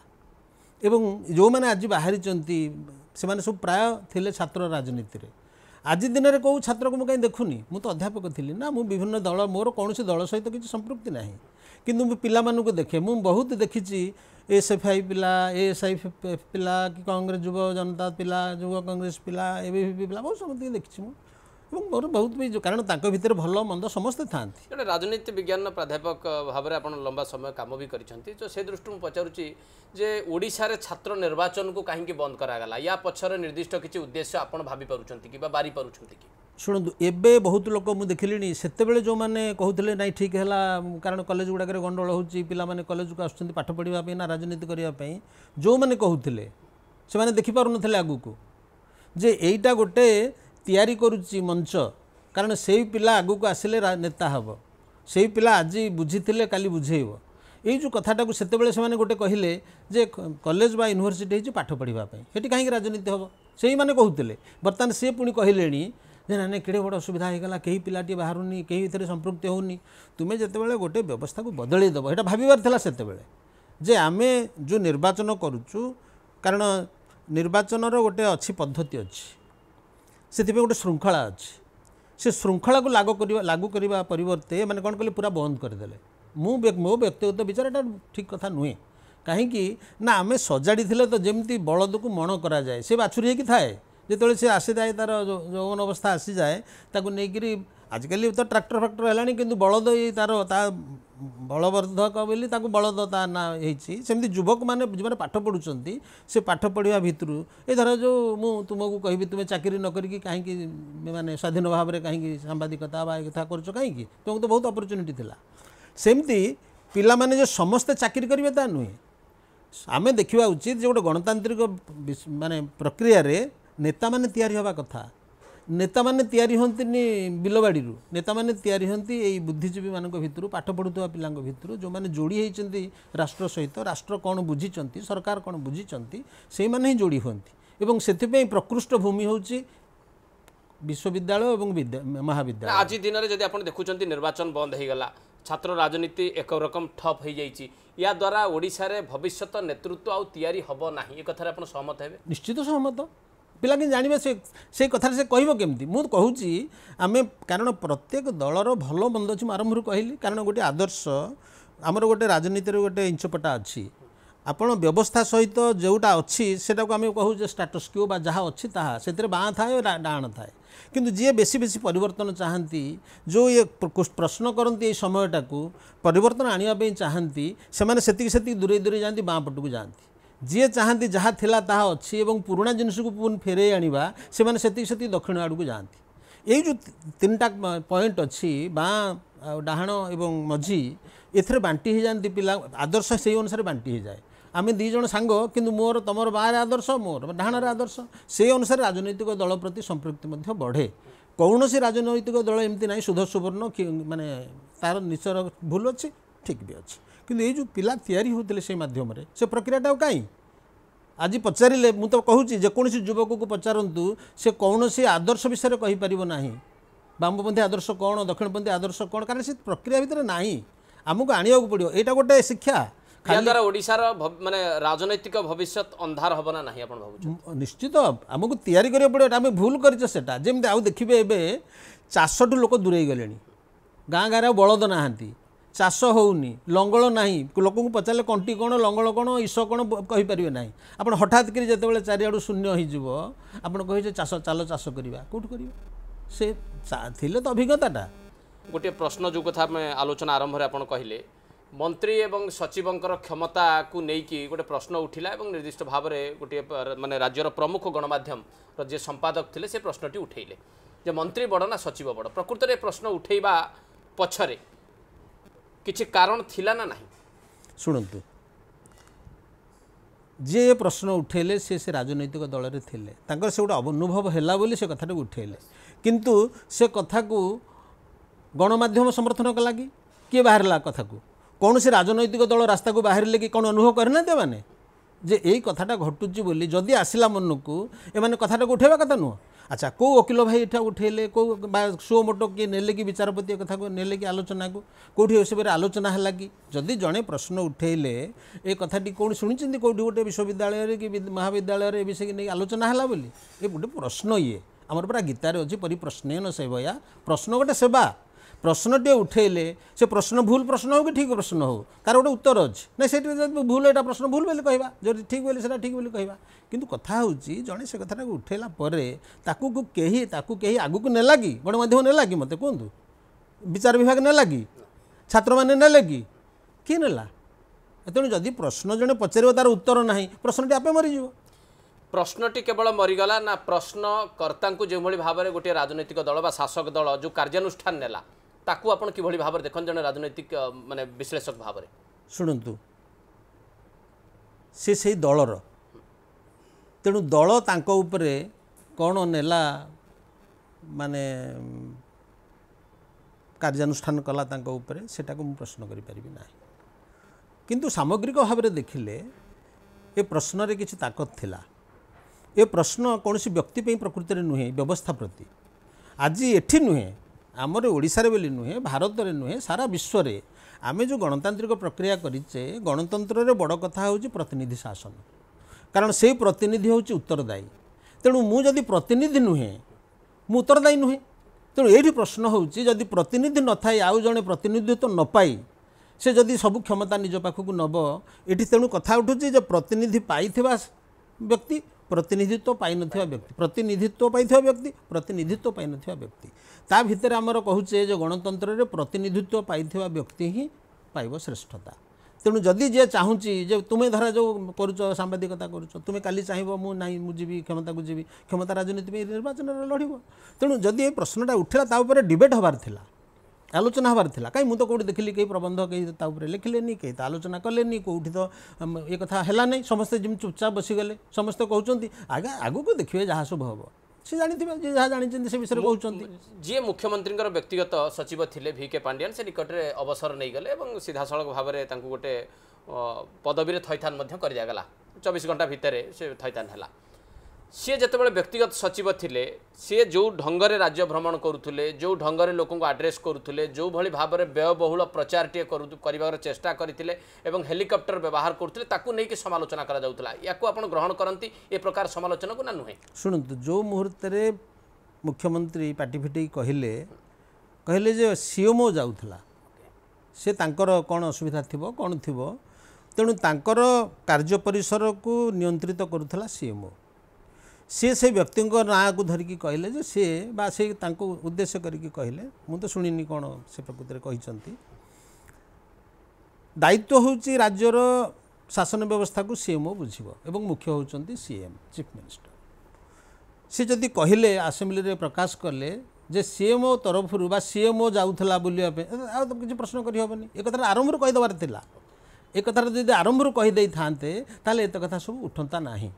ଏବଂ ଯେଉଁମାନେ ଆଜି ବାହାରିଛନ୍ତି ସେମାନେ ସବୁ ପ୍ରାୟ ଥିଲେ ଛାତ୍ର ରାଜନୀତିରେ। ଆଜି ଦିନରେ କେଉଁ ଛାତ୍ରକୁ ମୁଁ କାହିଁ ଦେଖୁନି? ମୁଁ ତ ଅଧ୍ୟାପକ ଥିଲି ନା ମୁଁ ବିଭିନ୍ନ ଦଳ ମୋର କୌଣସି ଦଳ ସହିତ କିଛି ସମ୍ପୃକ୍ତି ନାହିଁ। କିନ୍ତୁ ମୁଁ ପିଲାମାନଙ୍କୁ ଦେଖେ ମୁଁ ବହୁତ ଦେଖିଛି ଏସ୍ ଏଫ୍ ଆଇ ପିଲା ଏଏସ୍ ଆଇ ପିଲା କି କଂଗ୍ରେସ ଯୁବ ଜନତା ପିଲା ଯୁବ କଂଗ୍ରେସ ପିଲା ଏବିପି ପିଲା ବହୁତ ସମସ୍ତଙ୍କୁ ଦେଖିଛି ମୁଁ। ଏବଂ ମୋର ବହୁତ ବି କାରଣ ତାଙ୍କ ଭିତରେ ଭଲ ମନ୍ଦ ସମସ୍ତେ ଥାଆନ୍ତି। ଜଣେ ରାଜନୀତି ବିଜ୍ଞାନର ପ୍ରାଧ୍ୟାପକ ଭାବରେ ଆପଣ ଲମ୍ବା ସମୟ କାମ ବି କରିଛନ୍ତି। ତ ସେ ଦୃଷ୍ଟିରୁ ମୁଁ ପଚାରୁଛି ଯେ ଓଡ଼ିଶାରେ ଛାତ୍ର ନିର୍ବାଚନକୁ କାହିଁକି ବନ୍ଦ କରାଗଲା? ୟା ପଛରେ ନିର୍ଦ୍ଦିଷ୍ଟ କିଛି ଉଦ୍ଦେଶ୍ୟ ଆପଣ ଭାବି ପାରୁଛନ୍ତି କି ବା ବାରି ପାରୁଛନ୍ତି କି? ଶୁଣନ୍ତୁ ଏବେ ବହୁତ ଲୋକ ମୁଁ ଦେଖିଲିଣି ସେତେବେଳେ ଯେଉଁମାନେ କହୁଥିଲେ ନାଇଁ ଠିକ୍ ହେଲା କାରଣ କଲେଜ ଗୁଡ଼ାକରେ ଗଣ୍ଡଗୋଳ ହେଉଛି ପିଲାମାନେ କଲେଜକୁ ଆସୁଛନ୍ତି ପାଠ ପଢ଼ିବା ପାଇଁ ନା ରାଜନୀତି କରିବା ପାଇଁ ଯେଉଁମାନେ କହୁଥିଲେ ସେମାନେ ଦେଖିପାରୁନଥିଲେ ଆଗକୁ ଯେ ଏଇଟା ଗୋଟେ ତିଆରି କରୁଛି ମଞ୍ଚ କାରଣ ସେଇ ପିଲା ଆଗକୁ ଆସିଲେ ରା- ନେତା ହେବ ସେଇ ପିଲା ଆଜି ବୁଝିଥିଲେ କାଲି ବୁଝେଇବ। ଏଇ ଯେଉଁ କଥାଟାକୁ ସେତେବେଳେ ସେମାନେ ଗୋଟେ କହିଲେ ଯେ କ- କଲେଜ ବା ୟୁନିଭର୍ସିଟି ହେଇଛି ପାଠ ପଢ଼ିବା ପାଇଁ ସେଠି କାହିଁକି ରାଜନୀତି ହେବ? ସେଇମାନେ କହୁଥିଲେ ବର୍ତ୍ତମାନ ସେ ପୁଣି କହିଲେଣି ଯେ ନା ନାଇଁ କେଡ଼େ ବଡ଼ ଅସୁବିଧା ହେଇଗଲା କେହି ପିଲାଟିଏ ବାହାରୁନି କେହି ଏଥିରେ ସମ୍ପୃକ୍ତି ହେଉନି ତୁମେ ଯେତେବେଳେ ଗୋଟେ ବ୍ୟବସ୍ଥାକୁ ବଦଳେଇ ଦେବ ଏଇଟା ଭାବିବାର ଥିଲା ସେତେବେଳେ ଯେ ଆମେ ଯେଉଁ ନିର୍ବାଚନ କରୁଛୁ କାରଣ ନିର୍ବାଚନର ଗୋଟେ ଅଛି ପଦ୍ଧତି ଅଛି ସେଥିପାଇଁ ଗୋଟେ ଶୃଙ୍ଖଳା ଅଛି ସେ ଶୃଙ୍ଖଳାକୁ ଲାଗୁ କରିବା ଲାଗୁ କରିବା ପରିବର୍ତ୍ତେ ଏମାନେ କ'ଣ କଲେ ପୁରା ବନ୍ଦ କରିଦେଲେ ମୁଁ ବ୍ୟ- ମୋ ବ୍ୟକ୍ତିଗତ ବିଚାର ଏଟା ଠିକ୍ କଥା ନୁହେଁ କାହିଁକି ନା ଆମେ ସଜାଡ଼ିଥିଲେ ତ ଯେମିତି ବଳଦକୁ ମଣ କରାଯାଏ ସେ ବାଛୁରୀ ହେଇକି ଥାଏ ଯେତେବେଳେ ସେ ଆସିଥାଏ ତା'ର ଯୌ- ଯୌବନ ଅବସ୍ଥା ଆସିଯାଏ ତାକୁ ନେଇକିରି ଆଜିକାଲି ତ ଟ୍ରାକ୍ଟର ଫାକ୍ଟର ହେଲାଣି କିନ୍ତୁ ବଳଦ ଏଇ ତା'ର ତା ବଳବର୍ଦ୍ଧକ ବୋଲି ତାକୁ ବଳଦ ତା ନାଁ ହେଇଛି। ସେମିତି ଯୁବକମାନେ ଯେଉଁମାନେ ପାଠ ପଢ଼ୁଛନ୍ତି ସେ ପାଠ ପଢ଼ିବା ଭିତରୁ ଏ ଧର ଯେଉଁ ମୁଁ ତୁମକୁ କହିବି ତୁମେ ଚାକିରି ନ କରିକି କାହିଁକି ମାନେ ସ୍ୱାଧୀନ ଭାବରେ କାହିଁକି ସାମ୍ବାଦିକତା ବା ଏ କଥା କରୁଛ କାହିଁକି? ତୁମକୁ ତ ବହୁତ ଅପରଚ୍ୟୁନିଟି ଥିଲା। ସେମିତି ପିଲାମାନେ ଯେ ସମସ୍ତେ ଚାକିରି କରିବେ ତା ନୁହେଁ। ଆମେ ଦେଖିବା ଉଚିତ ଯେ ଗୋଟେ ଗଣତାନ୍ତ୍ରିକ ବିସ୍- ମାନେ ପ୍ରକ୍ରିୟାରେ ନେତାମାନେ ତିଆରି ହେବା କଥା। ନେତାମାନେ ତିଆରି ହୁଅନ୍ତିନି ବିଲବାଡ଼ିରୁ। ନେତାମାନେ ତିଆରି ହୁଅନ୍ତି ଏଇ ବୁଦ୍ଧିଜୀବୀମାନଙ୍କ ଭିତରୁ ପାଠ ପଢ଼ୁଥିବା ପିଲାଙ୍କ ଭିତରୁ ଯେଉଁମାନେ ଯୋଡ଼ି ହେଇଛନ୍ତି ରାଷ୍ଟ୍ର ସହିତ ରାଷ୍ଟ୍ର କ'ଣ ବୁଝିଛନ୍ତି ସରକାର କ'ଣ ବୁଝିଛନ୍ତି ସେଇମାନେ ହିଁ ଯୋଡ଼ି ହୁଅନ୍ତି। ଏବଂ ସେଥିପାଇଁ ପ୍ରକୃଷ୍ଟ ଭୂମି ହେଉଛି ବିଶ୍ୱବିଦ୍ୟାଳୟ ଏବଂ ବିଦ୍ୟା ମହାବିଦ୍ୟାଳୟ। ଆଜି ଦିନରେ ଯଦି ଆପଣ ଦେଖୁଛନ୍ତି ନିର୍ବାଚନ ବନ୍ଦ ହେଇଗଲା ଛାତ୍ର ରାଜନୀତି ଏକ ରକମ ଠପ୍ ହେଇଯାଇଛି ୟା ଦ୍ୱାରା ଓଡ଼ିଶାରେ ଭବିଷ୍ୟତ ନେତୃତ୍ୱ ଆଉ ତିଆରି ହେବ ନାହିଁ ଏ କଥାରେ ଆପଣ ସହମତ ହେବେ? ନିଶ୍ଚିତ ସହମତ। ପିଲା କିନ୍ତୁ ଜାଣିବେ ସେ ସେଇ କଥାରେ ସେ କହିବ କେମିତି? ମୁଁ କହୁଛି ଆମେ କାରଣ ପ୍ରତ୍ୟେକ ଦଳର ଭଲ ମନ୍ଦ ଅଛି ମୁଁ ଆରମ୍ଭରୁ କହିଲି କାରଣ ଗୋଟେ ଆଦର୍ଶ ଆମର ଗୋଟେ ରାଜନୀତିରେ ଗୋଟେ ଇଞ୍ଚପଟା ଅଛି। ଆପଣ ବ୍ୟବସ୍ଥା ସହିତ ଯେଉଁଟା ଅଛି ସେଟାକୁ ଆମେ କହୁ ଯେ ଷ୍ଟାଟସ୍ କ୍ୟୁ ବା ଯାହା ଅଛି ତାହା ସେଥିରେ ବାଁ ଥାଏ ରା- ଡାହାଣ ଥାଏ। କିନ୍ତୁ ଯିଏ ବେଶୀ ବେଶୀ ପରିବର୍ତ୍ତନ ଚାହାନ୍ତି ଯେଉଁ ଇଏ ପ୍ର- ପ୍ରଶ୍ନ କରନ୍ତି ଏଇ ସମୟଟାକୁ ପରିବର୍ତ୍ତନ ଆଣିବା ପାଇଁ ଚାହାନ୍ତି ସେମାନେ ସେତିକି ସେତିକି ଦୂରେଇ ଦୂରେଇ ଯାଆନ୍ତି ବାଁ ପଟକୁ ଯାଆନ୍ତି। ଯିଏ ଚାହାନ୍ତି ଯାହା ଥିଲା ତାହା ଅଛି ଏବଂ ପୁରୁଣା ଜିନିଷକୁ ପୁଣି ଫେରେଇ ଆଣିବା ସେମାନେ ସେତିକି ସେତିକି ଦକ୍ଷିଣ ଆଡ଼କୁ ଯାଆନ୍ତି ଏଇ ଯେଉଁ ତି- ତିନିଟା ପଏଣ୍ଟ ଅଛି ବାଁ ଆଉ ଡାହାଣ ଏବଂ ମଝି ଏଥିରେ ବାଣ୍ଟି ହେଇଯାଆନ୍ତି ପିଲା ଆଦର୍ଶ ସେଇ ଅନୁସାରେ ବାଣ୍ଟି ହେଇଯାଏ ଆମେ ଦୁଇ ଜଣ ସାଙ୍ଗ କିନ୍ତୁ ମୋର ତୁମର ବାଁରେ ଆଦର୍ଶ ମୋର ଡାହାଣରେ ଆଦର୍ଶ ସେଇ ଅନୁସାରେ ରାଜନୈତିକ ଦଳ ପ୍ରତି ସମ୍ପୃକ୍ତି ମଧ୍ୟ ବଢ଼େ କୌଣସି ରାଜନୈତିକ ଦଳ ଏମିତି ନାହିଁ ସୁଧ ସୁବର୍ଣ୍ଣ କି ମାନେ ତା'ର ନିଜର ଭୁଲ ଅଛି ଠିକ୍ ବି ଅଛି କିନ୍ତୁ ଏଇ ଯେଉଁ ପିଲା ତିଆରି ହେଉଥିଲେ ସେଇ ମାଧ୍ୟମରେ ସେ ପ୍ରକ୍ରିୟାଟା ଆଉ କାହିଁ ଆଜି ପଚାରିଲେ ମୁଁ ତ କହୁଛି ଯେକୌଣସି ଯୁବକକୁ ପଚାରନ୍ତୁ ସେ କୌଣସି ଆଦର୍ଶ ବିଷୟରେ କହିପାରିବ ନାହିଁ। ବାମପନ୍ଥୀ ଆଦର୍ଶ କ'ଣ ଦକ୍ଷିଣପନ୍ଥୀ ଆଦର୍ଶ କ'ଣ? କାରଣ ସେ ପ୍ରକ୍ରିୟା ଭିତରେ ନାହିଁ। ଆମକୁ ଆଣିବାକୁ ପଡ଼ିବ। ଏଇଟା ଗୋଟେ ଶିକ୍ଷା। ଏହାଦ୍ୱାରା ଓଡ଼ିଶାର ଭ- ମାନେ ରାଜନୈତିକ ଭବିଷ୍ୟତ ଅନ୍ଧାର ହେବ ନା ନାହିଁ ଆପଣ ଭାବୁଛନ୍ତି? ମ- ନିଶ୍ଚିତ। ଆମକୁ ତିଆରି କରିବାକୁ ପଡ଼ିବ। ଆମେ ଭୁଲ କରିଛେ ସେଟା। ଯେମିତି ଆଉ ଦେଖିବେ ଏବେ ଚାଷଠୁ ଲୋକ ଦୂରେଇ ଗଲେଣି। ଗାଁ ଗାଁରେ ଆଉ ବଳଦ ନାହାନ୍ତି। ଚାଷ ହେଉନି ଲଙ୍ଗଳ ନାହିଁ ଲୋକଙ୍କୁ ପଚାରିଲେ କଣ୍ଟି କ'ଣ ଲଙ୍ଗଳ କ'ଣ ଇସ କ'ଣ କହିପାରିବେ ନାହିଁ। ଆପଣ ହଠାତ୍ କରି ଯେତେବେଳେ ଚାରିଆଡ଼ୁ ଶୂନ୍ୟ ହେଇଯିବ ଆପଣ କହିବେ ଚାଷ ଚାଲ ଚାଷ କରିବା କେଉଁଠୁ କରିବେ? ସେ ଥିଲେ ତ ଅଭିଜ୍ଞତାଟା। ଗୋଟିଏ ପ୍ରଶ୍ନ ଯେଉଁ କଥା ଆମେ ଆଲୋଚନା ଆରମ୍ଭରେ ଆପଣ କହିଲେ ମନ୍ତ୍ରୀ ଏବଂ ସଚିବଙ୍କର କ୍ଷମତାକୁ ନେଇକି ଗୋଟେ ପ୍ରଶ୍ନ ଉଠିଲା ଏବଂ ନିର୍ଦ୍ଦିଷ୍ଟ ଭାବରେ ଗୋଟିଏ ମାନେ ରାଜ୍ୟର ପ୍ରମୁଖ ଗଣମାଧ୍ୟମର ଯିଏ ସମ୍ପାଦକ ଥିଲେ ସେ ପ୍ରଶ୍ନଟି ଉଠେଇଲେ। ଯେ ମନ୍ତ୍ରୀ ବଡ଼ ନା ସଚିବ ବଡ଼? ପ୍ରକୃତରେ ପ୍ରଶ୍ନ ଉଠେଇବା ପଛରେ କିଛି କାରଣ ଥିଲା ନା ନାହିଁ? ଶୁଣନ୍ତୁ। ଯିଏ ପ୍ରଶ୍ନ ଉଠେଇଲେ ସେ ସେ ରାଜନୈତିକ ଦଳରେ ଥିଲେ। ତାଙ୍କର ସେ ଗୋଟେ ଅନୁଭବ ହେଲା ବୋଲି ସେ କଥାଟାକୁ ଉଠେଇଲେ। କିନ୍ତୁ ସେ କଥାକୁ ଗଣମାଧ୍ୟମ ସମର୍ଥନ କଲା କି? କିଏ ବାହାରିଲା କଥାକୁ? କୌଣସି ରାଜନୈତିକ ଦଳ ରାସ୍ତାକୁ ବାହାରିଲେ କି? କ'ଣ ଅନୁଭବ କରିନାହାନ୍ତି ଏମାନେ? ଯେ ଏଇ କଥାଟା ଘଟୁଛି ବୋଲି ଯଦି ଆସିଲା ମନକୁ ଏମାନେ କଥାଟାକୁ ଉଠେଇବା କଥା ନୁହଁ। আচ্ছা কেউ ওকিল ভাই এটা উঠেলে কেউ বা সো মোটো কি নেলে কি বিচারপতি কথা নেলে কি আলোচনাকে কোটি এ বিষয়ে আলোচনা হল কি যদি জনে প্রশ্ন উঠেলে এ কথাটি কোণ শুনেছেন কোটি গোটে বিশ্ববিদ্যালয়ের কি মহাবিদ্যালয়ের এ বিষয়ে নিয়ে আলোচনা হল বলে এ গোটে প্রশ্ন ইয়ে আমার পুরা গীতার অছি পরিপ্রশ্নেন সেবয়া প্রশ্ন গোটে সেবা ପ୍ରଶ୍ନଟିଏ ଉଠେଇଲେ ସେ ପ୍ରଶ୍ନ ଭୁଲ ପ୍ରଶ୍ନ ହେଉ କି ଠିକ୍ ପ୍ରଶ୍ନ ହେଉ ତାର ଗୋଟେ ଉତ୍ତର ଅଛି। ନାଇଁ ସେଇଠି ଯଦି ଭୁଲ ଏଇଟା ପ୍ରଶ୍ନ ଭୁଲ ବୋଲି କହିବା ଯଦି ଠିକ୍ ବୋଲି ସେଇଟା ଠିକ୍ ବୋଲି କହିବା। କିନ୍ତୁ କଥା ହେଉଛି ଜଣେ ସେ କଥାଟାକୁ ଉଠେଇଲା ପରେ ତାକୁ କେହି ତାକୁ କେହି ଆଗକୁ ନେଲା କି? ଗଣମାଧ୍ୟମ ନେଲା କି ମୋତେ କୁହନ୍ତୁ? ବିଚାର ବିଭାଗ ନେଲା କି? ଛାତ୍ରମାନେ ନେଲେ କି? କିଏ ନେଲା? ତେଣୁ ଯଦି ପ୍ରଶ୍ନ ଜଣେ ପଚାରିବ ତାର ଉତ୍ତର ନାହିଁ ପ୍ରଶ୍ନଟି ଆପେ ମରିଯିବ। ପ୍ରଶ୍ନଟି କେବଳ ମରିଗଲା ନା ପ୍ରଶ୍ନକର୍ତ୍ତାଙ୍କୁ ଯେଉଁଭଳି ଭାବରେ ଗୋଟିଏ ରାଜନୈତିକ ଦଳ ବା ଶାସକ ଦଳ ଯେଉଁ କାର୍ଯ୍ୟାନୁଷ୍ଠାନ ନେଲା ତାକୁ ଆପଣ କିଭଳି ଭାବରେ ଦେଖନ୍ତି ଜଣେ ରାଜନୈତିକ ମାନେ ବିଶ୍ଳେଷକ ଭାବରେ? ଶୁଣନ୍ତୁ ସେ ସେଇ ଦଳର। ତେଣୁ ଦଳ ତାଙ୍କ ଉପରେ କ'ଣ ନେଲା ମାନେ କାର୍ଯ୍ୟାନୁଷ୍ଠାନ କଲା ତାଙ୍କ ଉପରେ ସେଟାକୁ ମୁଁ ପ୍ରଶ୍ନ କରିପାରିବି ନାହିଁ। କିନ୍ତୁ ସାମଗ୍ରିକ ଭାବରେ ଦେଖିଲେ ଏ ପ୍ରଶ୍ନରେ କିଛି ତାକତ ଥିଲା। ଏ ପ୍ରଶ୍ନ କୌଣସି ବ୍ୟକ୍ତି ପାଇଁ ପ୍ରକୃତରେ ନୁହେଁ ବ୍ୟବସ୍ଥା ପ୍ରତି। ଆଜି ଏଠି ନୁହେଁ ଆମର ଓଡ଼ିଶାରେ ବୋଲି ନୁହେଁ ଭାରତରେ ନୁହେଁ ସାରା ବିଶ୍ୱରେ ଆମେ ଯେଉଁ ଗଣତାନ୍ତ୍ରିକ ପ୍ରକ୍ରିୟା କରିଛେ ଗଣତନ୍ତ୍ରରେ ବଡ଼ କଥା ହେଉଛି ପ୍ରତିନିଧି ଶାସନ। କାରଣ ସେଇ ପ୍ରତିନିଧି ହେଉଛି ଉତ୍ତରଦାୟୀ। ତେଣୁ ମୁଁ ଯଦି ପ୍ରତିନିଧି ନୁହେଁ ମୁଁ ଉତ୍ତରଦାୟୀ ନୁହେଁ। ତେଣୁ ଏଇଠି ପ୍ରଶ୍ନ ହେଉଛି ଯଦି ପ୍ରତିନିଧି ନଥାଇ ଆଉ ଜଣେ ପ୍ରତିନିଧିତ୍ୱ ନ ପାଇ ସେ ଯଦି ସବୁ କ୍ଷମତା ନିଜ ପାଖକୁ ନେବ ଏଠି ତେଣୁ କଥା ଉଠୁଛି ଯେ ପ୍ରତିନିଧି ପାଇଥିବା ବ୍ୟକ୍ତି ପ୍ରତିନିଧିତ୍ୱ ପାଇନଥିବା ବ୍ୟକ୍ତି। ପ୍ରତିନିଧିତ୍ୱ ପାଇଥିବା ବ୍ୟକ୍ତି ପ୍ରତିନିଧିତ୍ୱ ପାଇନଥିବା ବ୍ୟକ୍ତି। ତା ଭିତରେ ଆମର କହୁଛେ ଯେ ଗଣତନ୍ତ୍ରରେ ପ୍ରତିନିଧିତ୍ୱ ପାଇଥିବା ବ୍ୟକ୍ତି ହିଁ ପାଇବ ଶ୍ରେଷ୍ଠତା। ତେଣୁ ଯଦି ଯିଏ ଚାହୁଁଛି ଯେ ତୁମେ ଧରା ଯେଉଁ କରୁଛ ସାମ୍ବାଦିକତା କରୁଛ ତୁମେ କାଲି ଚାହିଁବ ମୁଁ ନାହିଁ ମୁଁ ଯିବି କ୍ଷମତାକୁ ଯିବି କ୍ଷମତା ରାଜନୀତି ପାଇଁ ନିର୍ବାଚନରେ ଲଢ଼ିବ। ତେଣୁ ଯଦି ଏ ପ୍ରଶ୍ନଟା ଉଠିଲା ତା ଉପରେ ଡିବେଟ୍ ହେବାର ଥିଲା ଆଲୋଚନା ହେବାର ଥିଲା। କାହିଁ ମୁଁ ତ କେଉଁଠି ଦେଖିଲି କେହି ପ୍ରବନ୍ଧ କେହି ତା ଉପରେ ଲେଖିଲେନି କେହି ତ ଆଲୋଚନା କଲେନି କେଉଁଠି ତ ଏ କଥା ହେଲା ନାହିଁ। ସମସ୍ତେ ଯେମିତି ଚୁପଚାପ ବସିଗଲେ ସମସ୍ତେ କହୁଛନ୍ତି ଆଜ୍ଞା ଆଗକୁ ଦେଖିବେ ଯାହା ସବୁ ହେବ। ସେ ଜାଣିଥିବେ ଯିଏ ଯାହା ଜାଣିଛନ୍ତି ସେ ବିଷୟରେ କହୁଛନ୍ତି। ଯିଏ ମୁଖ୍ୟମନ୍ତ୍ରୀଙ୍କର ବ୍ୟକ୍ତିଗତ ସଚିବ ଥିଲେ ଭି କେ ପାଣ୍ଡିଆନ୍ ସେ ନିକଟରେ ଅବସର ନେଇଗଲେ ଏବଂ ସିଧାସଳଖ ଭାବରେ ତାଙ୍କୁ ଗୋଟେ ପଦବୀରେ ଥଇଥାନ ମଧ୍ୟ କରିଦିଆଗଲା। ଚବିଶ ଘଣ୍ଟା ଭିତରେ ସେ ଥଇଥାନ ହେଲା। ସିଏ ଯେତେବେଳେ ବ୍ୟକ୍ତିଗତ ସଚିବ ଥିଲେ ସିଏ ଯେଉଁ ଢଙ୍ଗରେ ରାଜ୍ୟ ଭ୍ରମଣ କରୁଥିଲେ ଯେଉଁ ଢଙ୍ଗରେ ଲୋକଙ୍କୁ ଆଡ୍ରେସ୍ କରୁଥିଲେ ଯେଉଁଭଳି ଭାବରେ ବ୍ୟୟବହୁଳ ପ୍ରଚାରଟିଏ କରୁ କରିବାର ଚେଷ୍ଟା କରିଥିଲେ ଏବଂ ହେଲିକପ୍ଟର ବ୍ୟବହାର କରୁଥିଲେ ତାକୁ ନେଇକି ସମାଲୋଚନା କରାଯାଉଥିଲା। ୟାକୁ ଆପଣ ଗ୍ରହଣ କରନ୍ତି ଏ ପ୍ରକାର ସମାଲୋଚନାକୁ ନା ନୁହେଁ? ଶୁଣନ୍ତୁ ଯେଉଁ ମୁହୂର୍ତ୍ତରେ ମୁଖ୍ୟମନ୍ତ୍ରୀ ପାଟି ଫିଟେଇ କହିଲେ କହିଲେ ଯେ ସିଓମୋ ଯାଉଥିଲା। ସେ ତାଙ୍କର କ'ଣ ଅସୁବିଧା ଥିବ କ'ଣ ଥିବ? ତେଣୁ ତାଙ୍କର କାର୍ଯ୍ୟ ପରିସରକୁ ନିୟନ୍ତ୍ରିତ କରୁଥିଲା ସିଏମ୍ଓ ସିଏ ସେ ବ୍ୟକ୍ତିଙ୍କ ନାଁକୁ ଧରିକି କହିଲେ ଯେ ସିଏ ବା ସେ ତାଙ୍କୁ ଉଦ୍ଦେଶ୍ୟ କରିକି କହିଲେ ମୁଁ ତ ଶୁଣିନି କ'ଣ ସେ ପ୍ରକୃତିରେ କହିଛନ୍ତି? ଦାୟିତ୍ୱ ହେଉଛି ରାଜ୍ୟର ଶାସନ ବ୍ୟବସ୍ଥାକୁ ସିଏମ୍ଓ ବୁଝିବ ଏବଂ ମୁଖ୍ୟ ହେଉଛନ୍ତି ସିଏମ୍ ଚିଫ୍ ମିନିଷ୍ଟର। ସେ ଯଦି କହିଲେ ଆସେମ୍ବଲିରେ ପ୍ରକାଶ କଲେ ଯେ ସିଏମ୍ଓ ତରଫରୁ ବା ସିଏମ୍ଓ ଯାଉଥିଲା ବୁଲିବା ପାଇଁ ଆଉ ତ କିଛି ପ୍ରଶ୍ନ କରିହେବନି ଏ କଥାଟା ଆରମ୍ଭରୁ କହିଦେବାର ଥିଲା। ଏ କଥାଟା ଯଦି ଆରମ୍ଭରୁ କହିଦେଇଥାନ୍ତେ ତାହେଲେ ଏତେ କଥା ସବୁ ଉଠନ୍ତା ନାହିଁ।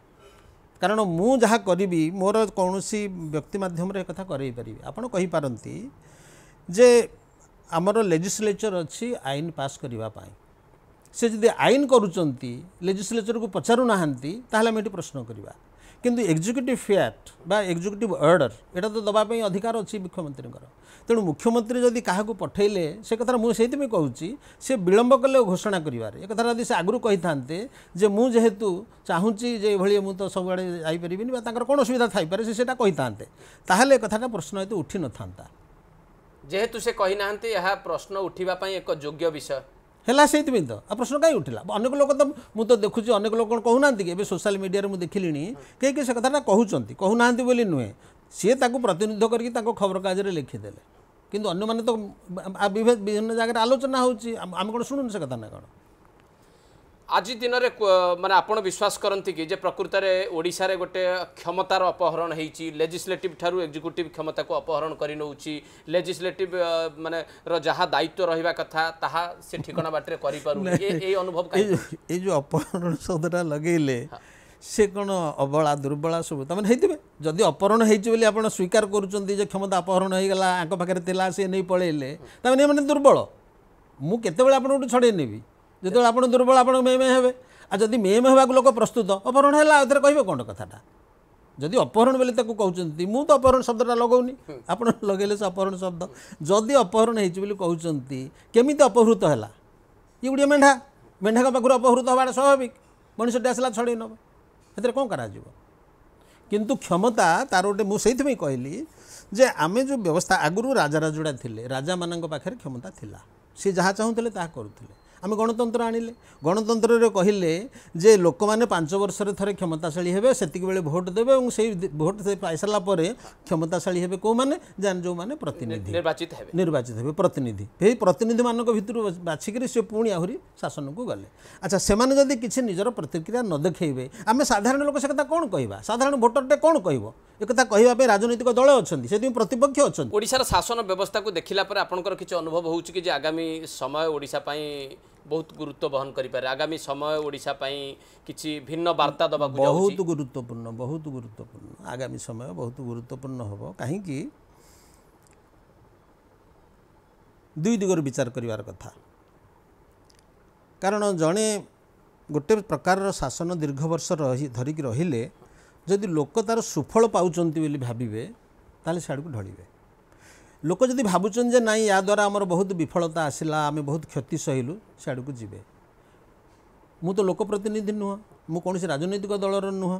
କାରଣ ମୁଁ ଯାହା କରିବି ମୋର କୌଣସି ବ୍ୟକ୍ତି ମାଧ୍ୟମରେ ଏ କଥା କରେଇ ପାରିବି। ଆପଣ କହିପାରନ୍ତି ଯେ ଆମର ଲେଜିସ୍ଲେଚର ଅଛି ଆଇନ ପାସ୍ କରିବା ପାଇଁ। ସେ ଯଦି ଆଇନ କରୁଛନ୍ତି ଲେଜିସ୍ଲେଚରକୁ ପଚାରୁନାହାନ୍ତି ତାହେଲେ ଆମେ ଏଠି ପ୍ରଶ୍ନ କରିବା। କିନ୍ତୁ ଏକ୍ଜିକ୍ୟୁଟିଭ୍ ଫ୍ୟାଟ୍ ବା ଏକ୍ଜିକ୍ୟୁଟିଭ୍ ଅର୍ଡ଼ର ଏଇଟା ତ ଦେବା ପାଇଁ ଅଧିକାର ଅଛି ମୁଖ୍ୟମନ୍ତ୍ରୀଙ୍କର। ତେଣୁ ମୁଖ୍ୟମନ୍ତ୍ରୀ ଯଦି କାହାକୁ ପଠାଇଲେ ସେ କଥାଟା ମୁଁ ସେଇଥିପାଇଁ କହୁଛି ସେ ବିଳମ୍ବ କଲେ ଘୋଷଣା କରିବାରେ। ଏ କଥାଟା ଯଦି ସେ ଆଗରୁ କହିଥାନ୍ତେ ଯେ ମୁଁ ଯେହେତୁ ଚାହୁଁଛି ଯେ ଏଭଳି ମୁଁ ତ ସବୁଆଡ଼େ ଯାଇପାରିବିନି ବା ତାଙ୍କର କ'ଣ ଅସୁବିଧା ଥାଇପାରେ ସେ ସେଇଟା କହିଥାନ୍ତେ ତାହେଲେ ଏ କଥାଟା ପ୍ରଶ୍ନ ଏତେ ଉଠିନଥାନ୍ତା ଯେହେତୁ ସେ କହିନାହାନ୍ତି ଏହା ପ୍ରଶ୍ନ ଉଠିବା ପାଇଁ ଏକ ଯୋଗ୍ୟ ବିଷୟ। ହେଲା ସେଇଥିପାଇଁ ତ। ଆଉ ପ୍ରଶ୍ନ କାହିଁ ଉଠିଲା? ଅନେକ ଲୋକ ତ ମୁଁ ତ ଦେଖୁଛି ଅନେକ ଲୋକ କ'ଣ କହୁନାହାନ୍ତି କି? ଏବେ ସୋସିଆଲ ମିଡ଼ିଆରେ ମୁଁ ଦେଖିଲିଣି କେହି କେହି ସେ କଥାଟା କହୁଛନ୍ତି କହୁନାହାନ୍ତି ବୋଲି ନୁହେଁ। ସିଏ ତାକୁ ପ୍ରତିନିଧିତ୍ୱ କରିକି ତାଙ୍କ ଖବରକାଗଜରେ ଲେଖିଦେଲେ। କିନ୍ତୁ ଅନ୍ୟମାନେ ତ ଆ- ବିଭି- ବିଭିନ୍ନ ଜାଗାରେ ଆଲୋଚନା ହେଉଛି। ଆମ- ଆମେ କ'ଣ ଶୁଣୁନୁ ସେ କଥା ନା କ'ଣ? ଆଜି ଦିନରେ ମାନେ ଆପଣ ବିଶ୍ୱାସ କରନ୍ତି କି ଯେ ପ୍ରକୃତରେ ଓଡ଼ିଶାରେ ଗୋଟେ କ୍ଷମତାର ଅପହରଣ ହେଇଛି ଲେଜିସ୍ଲେଟିଭ୍ ଠାରୁ ଏକ୍ଜିକ୍ୟୁଟିଭ୍ କ୍ଷମତାକୁ ଅପହରଣ କରି ନେଉଛି ଲେଜିସ୍ଲେଟିଭ୍ ମାନେ ର ଯାହା ଦାୟିତ୍ୱ ରହିବା କଥା ତାହା ସେ ଠିକଣା ବାଟରେ କରିପାରୁନି। ଏଇ ଅନୁଭବ ଏଇ ଯେଉଁ ଅପହରଣ ଶବ୍ଦଟା ଲଗେଇଲେ ସେ କ'ଣ ଅବଳା ଦୁର୍ବଳା ସବୁ ତାମାନେ ହେଇଥିବେ? ଯଦି ଅପହରଣ ହେଇଛି ବୋଲି ଆପଣ ସ୍ୱୀକାର କରୁଛନ୍ତି ଯେ କ୍ଷମତା ଅପହରଣ ହେଇଗଲା ଆଙ୍କ ପାଖରେ ଥିଲା ସେ ନେଇ ପଳେଇଲେ ତାମାନେ ଏମାନେ ଦୁର୍ବଳ। ମୁଁ କେତେବେଳେ ଆପଣଙ୍କଠୁ ଛଡ଼େଇ ନେବି? ଯେତେବେଳେ ଆପଣ ଦୁର୍ବଳ ଆପଣ ମେ ମେ ହେବେ ଆଉ ଯଦି ମେ ମେ ହେବାକୁ ଲୋକ ପ୍ରସ୍ତୁତ ଅପହରଣ ହେଲା ଏଥିରେ କହିବେ କ'ଣ କଥାଟା? ଯଦି ଅପହରଣ ବୋଲି ତାକୁ କହୁଛନ୍ତି ମୁଁ ତ ଅପହରଣ ଶବ୍ଦଟା ଲଗାଉନି। ଆପଣ ଲଗେଇଲେ ସେ ଅପହରଣ ଶବ୍ଦ। ଯଦି ଅପହରଣ ହେଇଛି ବୋଲି କହୁଛନ୍ତି କେମିତି ଅପହୃତ ହେଲା? ଇଏ ଗୁଡ଼ିଏ ମେଣ୍ଢା। ମେଣ୍ଢାଙ୍କ ପାଖରୁ ଅପହୃତ ହେବାଟା ସ୍ୱାଭାବିକ। ମଣିଷଟି ଆସିଲା ଛଡ଼େଇ ନେବ। ଏଥିରେ କ'ଣ କରାଯିବ? କିନ୍ତୁ କ୍ଷମତା ତାର ଗୋଟେ ମୁଁ ସେଇଥିପାଇଁ କହିଲି ଯେ ଆମେ ଯେଉଁ ବ୍ୟବସ୍ଥା ଆଗରୁ ରାଜା ରାଜୁଡ଼ା ଥିଲେ ରାଜାମାନଙ୍କ ପାଖରେ କ୍ଷମତା ଥିଲା। ସେ ଯାହା ଚାହୁଁଥିଲେ ତାହା କରୁଥିଲେ। ଆମେ ଗଣତନ୍ତ୍ର ଆଣିଲେ। ଗଣତନ୍ତ୍ରରେ କହିଲେ ଯେ ଲୋକମାନେ ପାଞ୍ଚ ବର୍ଷରେ ଥରେ କ୍ଷମତାଶାଳୀ ହେବେ ସେତିକି ବେଳେ ଭୋଟ ଦେବେ ଏବଂ ସେଇ ଭୋଟ ପାଇସାରିଲା ପରେ କ୍ଷମତାଶାଳୀ ହେବେ କେଉଁମାନେ? ଯେଉଁମାନେ ପ୍ରତିନିଧି। ନିର୍ବାଚିତ ହେବେ। ନିର୍ବାଚିତ ହେବେ ପ୍ରତିନିଧି। ଏହି ପ୍ରତିନିଧିମାନଙ୍କ ଭିତରୁ ବାଛିକରି ସେ ପୁଣି ଆହୁରି ଶାସନକୁ ଗଲେ। ଆଚ୍ଛା ସେମାନେ ଯଦି କିଛି ନିଜର ପ୍ରତିକ୍ରିୟା ନ ଦେଖେଇବେ ଆମେ ସାଧାରଣ ଲୋକ ସେ କଥା କ'ଣ କହିବା? ସାଧାରଣ ଭୋଟରଟେ କ'ଣ କହିବ? ଏକଥା କହିବା ପାଇଁ ରାଜନୈତିକ ଦଳ ଅଛନ୍ତି ସେଥିପାଇଁ ପ୍ରତିପକ୍ଷ ଅଛନ୍ତି। ଓଡ଼ିଶାର ଶାସନ ବ୍ୟବସ୍ଥାକୁ ଦେଖିଲା ପରେ ଆପଣଙ୍କର କିଛି ଅନୁଭବ ହେଉଛି କି ଯେ ଆଗାମୀ ସମୟ ଓଡ଼ିଶା ପାଇଁ ବହୁତ ଗୁରୁତ୍ୱ ବହନ କରିପାରେ। ଆଗାମୀ ସମୟ ଓଡ଼ିଶା ପାଇଁ କିଛି ଭିନ୍ନ ବାର୍ତ୍ତା ଦେବାକୁ ବହୁତ ଗୁରୁତ୍ୱପୂର୍ଣ୍ଣ ବହୁତ ଗୁରୁତ୍ୱପୂର୍ଣ୍ଣ। ଆଗାମୀ ସମୟ ବହୁତ ଗୁରୁତ୍ୱପୂର୍ଣ୍ଣ ହେବ। କାହିଁକି? ଦୁଇ ଦିଗରୁ ବିଚାର କରିବାର କଥା। କାରଣ ଜଣେ ଗୋଟେ ପ୍ରକାରର ଶାସନ ଦୀର୍ଘ ବର୍ଷ ରହି ଧରିକି ରହିଲେ ଯଦି ଲୋକ ତାର ସୁଫଳ ପାଉଛନ୍ତି ବୋଲି ଭାବିବେ ତାହେଲେ ସିଆଡ଼କୁ ଢଳିବେ। ଲୋକ ଯଦି ଭାବୁଛନ୍ତି ଯେ ନାଇଁ ୟା ଦ୍ୱାରା ଆମର ବହୁତ ବିଫଳତା ଆସିଲା ଆମେ ବହୁତ କ୍ଷତି ସହିଲୁ ସିଆଡ଼କୁ ଯିବେ। ମୁଁ ତ ଲୋକପ୍ରତିନିଧି ନୁହଁ ମୁଁ କୌଣସି ରାଜନୈତିକ ଦଳର ନୁହଁ।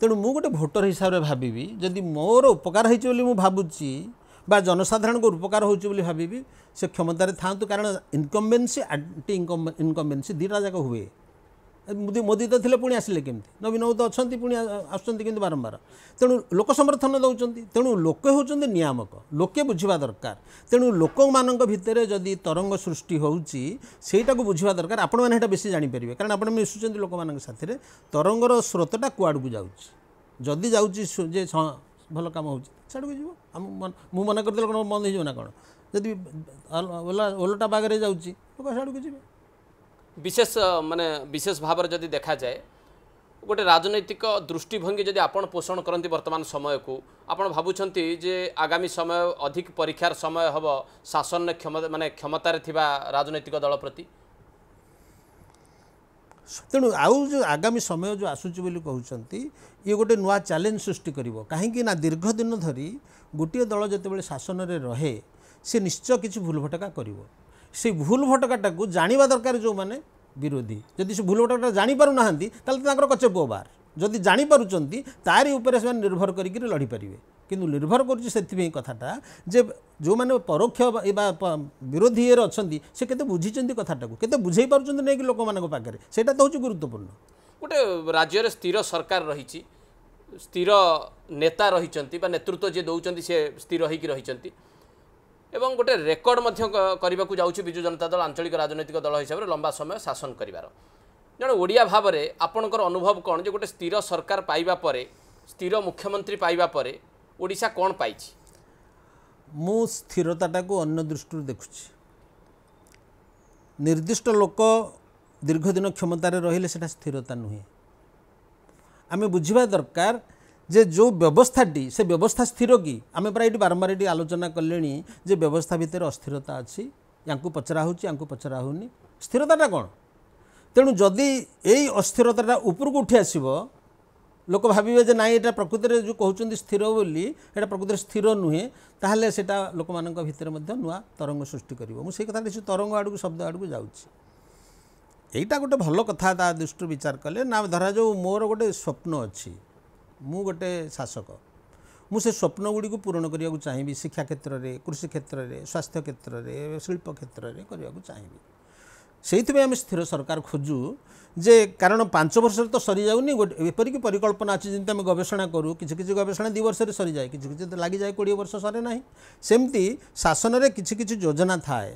ତେଣୁ ମୁଁ ଗୋଟେ ଭୋଟର ହିସାବରେ ଭାବିବି ଯଦି ମୋର ଉପକାର ହେଇଛି ବୋଲି ମୁଁ ଭାବୁଛି ବା ଜନସାଧାରଣଙ୍କ ଉପକାର ହେଉଛି ବୋଲି ଭାବିବି ସେ କ୍ଷମତାରେ ଥାଆନ୍ତୁ କାରଣ ଇନକମ୍ବେନ୍ସି ଆଣ୍ଟି ଇନକମ୍ବେନ୍ସି ଦୁଇଟା ଯାକ ହୁଏ। ମୋଦି ତ ଥିଲେ ପୁଣି ଆସିଲେ କେମିତି? ନବୀନ ବାବୁ ତ ଅଛନ୍ତି ପୁଣି ଆସୁଛନ୍ତି କିନ୍ତୁ ବାରମ୍ବାର? ତେଣୁ ଲୋକ ସମର୍ଥନ ଦେଉଛନ୍ତି ତେଣୁ ଲୋକେ ହେଉଛନ୍ତି ନିୟାମକ ଲୋକେ ବୁଝିବା ଦରକାର। ତେଣୁ ଲୋକମାନଙ୍କ ଭିତରେ ଯଦି ତରଙ୍ଗ ସୃଷ୍ଟି ହେଉଛି ସେଇଟାକୁ ବୁଝିବା ଦରକାର। ଆପଣମାନେ ସେଇଟା ବେଶୀ ଜାଣିପାରିବେ। କାରଣ ଆପଣ ମିଶୁଛନ୍ତି ଲୋକମାନଙ୍କ ସାଥିରେ। ତରଙ୍ଗର ସ୍ରୋତଟା କୁଆଡ଼କୁ ଯାଉଛି? ଯଦି ଯାଉଛି ଯେ ଭଲ କାମ ହେଉଛି ସିଆଡ଼କୁ ଯିବ? ଆମ ମୁଁ ମନା କରିଦେଲେ କ'ଣ ବନ୍ଦ ହେଇଯିବ ନା କ'ଣ? ଯଦି ଓଲା ଓଲଟା ବାଗରେ ଯାଉଛି ଲୋକ ସିଆଡ଼କୁ ଯିବେ। ବିଶେଷ ମାନେ ବିଶେଷ ଭାବରେ ଯଦି ଦେଖାଯାଏ ଗୋଟେ ରାଜନୈତିକ ଦୃଷ୍ଟିଭଙ୍ଗୀ ଯଦି ଆପଣ ପୋଷଣ କରନ୍ତି ବର୍ତ୍ତମାନ ସମୟକୁ ଆପଣ ଭାବୁଛନ୍ତି ଯେ ଆଗାମୀ ସମୟ ଅଧିକ ପରୀକ୍ଷାର ସମୟ ହେବ ଶାସନରେ କ୍ଷମତା ମାନେ କ୍ଷମତାରେ ଥିବା ରାଜନୈତିକ ଦଳ ପ୍ରତି? ତେଣୁ ଆଉ ଯେଉଁ ଆଗାମୀ ସମୟ ଯେଉଁ ଆସୁଛି ବୋଲି କହୁଛନ୍ତି ଇଏ ଗୋଟେ ନୂଆ ଚ୍ୟାଲେଞ୍ଜ ସୃଷ୍ଟି କରିବ। କାହିଁକି ନା ଦୀର୍ଘ ଦିନ ଧରି ଗୋଟିଏ ଦଳ ଯେତେବେଳେ ଶାସନରେ ରହେ ସେ ନିଶ୍ଚୟ କିଛି ଭୁଲ ଭଟକା କରିବ। ସେଇ ଭୁଲ ଭଟକାଟାକୁ ଜାଣିବା ଦରକାର ଯେଉଁମାନେ ବିରୋଧୀ। ଯଦି ସେ ଭୁଲ ଭଟକାଟା ଜାଣିପାରୁନାହାନ୍ତି ତାହେଲେ ତାଙ୍କର କଚେ ପୁଅ ବାର ଯଦି ଜାଣିପାରୁଛନ୍ତି ତାରି ଉପରେ ସେମାନେ ନିର୍ଭର କରିକିରି ଲଢ଼ିପାରିବେ କିନ୍ତୁ ନିର୍ଭର କରୁଛି ସେଥିପାଇଁ କଥାଟା ଯେ ଯେଉଁମାନେ ପରୋକ୍ଷ ବା- ବିରୋଧୀ ଇଏରେ ଅଛନ୍ତି ସେ କେତେ ବୁଝିଛନ୍ତି କଥାଟାକୁ କେତେ ବୁଝେଇ ପାରୁଛନ୍ତି ନେଇକି ଲୋକମାନଙ୍କ ପାଖରେ ସେଇଟା ତ ହେଉଛି ଗୁରୁତ୍ୱପୂର୍ଣ୍ଣ। ଗୋଟେ ରାଜ୍ୟରେ ସ୍ଥିର ସରକାର ରହିଛି ସ୍ଥିର ନେତା ରହିଛନ୍ତି ବା ନେତୃତ୍ୱ ଯିଏ ଦେଉଛନ୍ତି ସେ ସ୍ଥିର ହୋଇକି ରହିଛନ୍ତି। ଏବଂ ଗୋଟେ ରେକର୍ଡ ମଧ୍ୟ କ- କରିବାକୁ ଯାଉଛି ବିଜୁ ଜନତା ଦଳ ଆଞ୍ଚଳିକ ରାଜନୈତିକ ଦଳ ହିସାବରେ ଲମ୍ବା ସମୟ ଶାସନ କରିବାର। ଜଣେ ଓଡ଼ିଆ ଭାବରେ ଆପଣଙ୍କର ଅନୁଭବ କ'ଣ? ଯେ ଗୋଟେ ସ୍ଥିର ସରକାର ପାଇବା ପରେ ସ୍ଥିର ମୁଖ୍ୟମନ୍ତ୍ରୀ ପାଇବା ପରେ ଓଡ଼ିଶା କ'ଣ ପାଇଛି? ମୁଁ ସ୍ଥିରତାଟାକୁ ଅନ୍ୟ ଦୃଷ୍ଟିରୁ ଦେଖୁଛି। ନିର୍ଦ୍ଦିଷ୍ଟ ଲୋକ ଦୀର୍ଘଦିନ କ୍ଷମତାରେ ରହିଲେ ସେଟା ସ୍ଥିରତା ନୁହେଁ। ଆମେ ବୁଝିବା ଦରକାର ଯେ ଯେଉଁ ବ୍ୟବସ୍ଥାଟି ସେ ବ୍ୟବସ୍ଥା ସ୍ଥିର କି ଆମେ ପ୍ରାୟ ଏଠି ବାରମ୍ବାର ଏଠି ଆଲୋଚନା କଲେଣି ଯେ ବ୍ୟବସ୍ଥା ଭିତରେ ଅସ୍ଥିରତା ଅଛି ୟାଙ୍କୁ ପଚରା ହେଉଛି ୟାଙ୍କୁ ପଚରା ହେଉନି। ସ୍ଥିରତାଟା କ'ଣ? ତେଣୁ ଯଦି ଏଇ ଅସ୍ଥିରତାଟା ଉପରକୁ ଉଠି ଆସିବ ଲୋକ ଭାବିବେ ଯେ ନାଇଁ ଏଇଟା ପ୍ରକୃତିରେ ଯେଉଁ କହୁଛନ୍ତି ସ୍ଥିର ବୋଲି ଏଇଟା ପ୍ରକୃତିରେ ସ୍ଥିର ନୁହେଁ ତାହେଲେ ସେଇଟା ଲୋକମାନଙ୍କ ଭିତରେ ମଧ୍ୟ ନୂଆ ତରଙ୍ଗ ସୃଷ୍ଟି କରିବ। ମୁଁ ସେଇ କଥା କିଛି ତରଙ୍ଗ ଆଡ଼କୁ ଶବ୍ଦ ଆଡ଼କୁ ଯାଉଛି। ଏଇଟା ଗୋଟେ ଭଲ କଥା ତା ଦୃଷ୍ଟିରୁ ବିଚାର କଲେ। ନା ଧରାଯାଉ ମୋର ଗୋଟେ ସ୍ୱପ୍ନ ଅଛି। ମୁଁ ଗୋଟେ ଶାସକ। ମୁଁ ସେ ସ୍ୱପ୍ନ ଗୁଡ଼ିକୁ ପୂରଣ କରିବାକୁ ଚାହିଁବି ଶିକ୍ଷା କ୍ଷେତ୍ରରେ କୃଷି କ୍ଷେତ୍ରରେ ସ୍ୱାସ୍ଥ୍ୟ କ୍ଷେତ୍ରରେ ଶିଳ୍ପ କ୍ଷେତ୍ରରେ କରିବାକୁ ଚାହିଁବି। ସେଇଥିପାଇଁ ଆମେ ସ୍ଥିର ସରକାର ଖୋଜୁ ଯେ କାରଣ ପାଞ୍ଚ ବର୍ଷରେ ତ ସରିଯାଉନି ଗୋଟେ ଏପରିକି ପରିକଳ୍ପନା ଅଛି ଯେମିତି ଆମେ ଗବେଷଣା କରୁ କିଛି କିଛି ଗବେଷଣା ଦୁଇ ବର୍ଷରେ ସରିଯାଏ କିଛି କିଛି ତ ଲାଗିଯାଏ କୋଡ଼ିଏ ବର୍ଷ ସରେ ନାହିଁ। ସେମିତି ଶାସନରେ କିଛି କିଛି ଯୋଜନା ଥାଏ।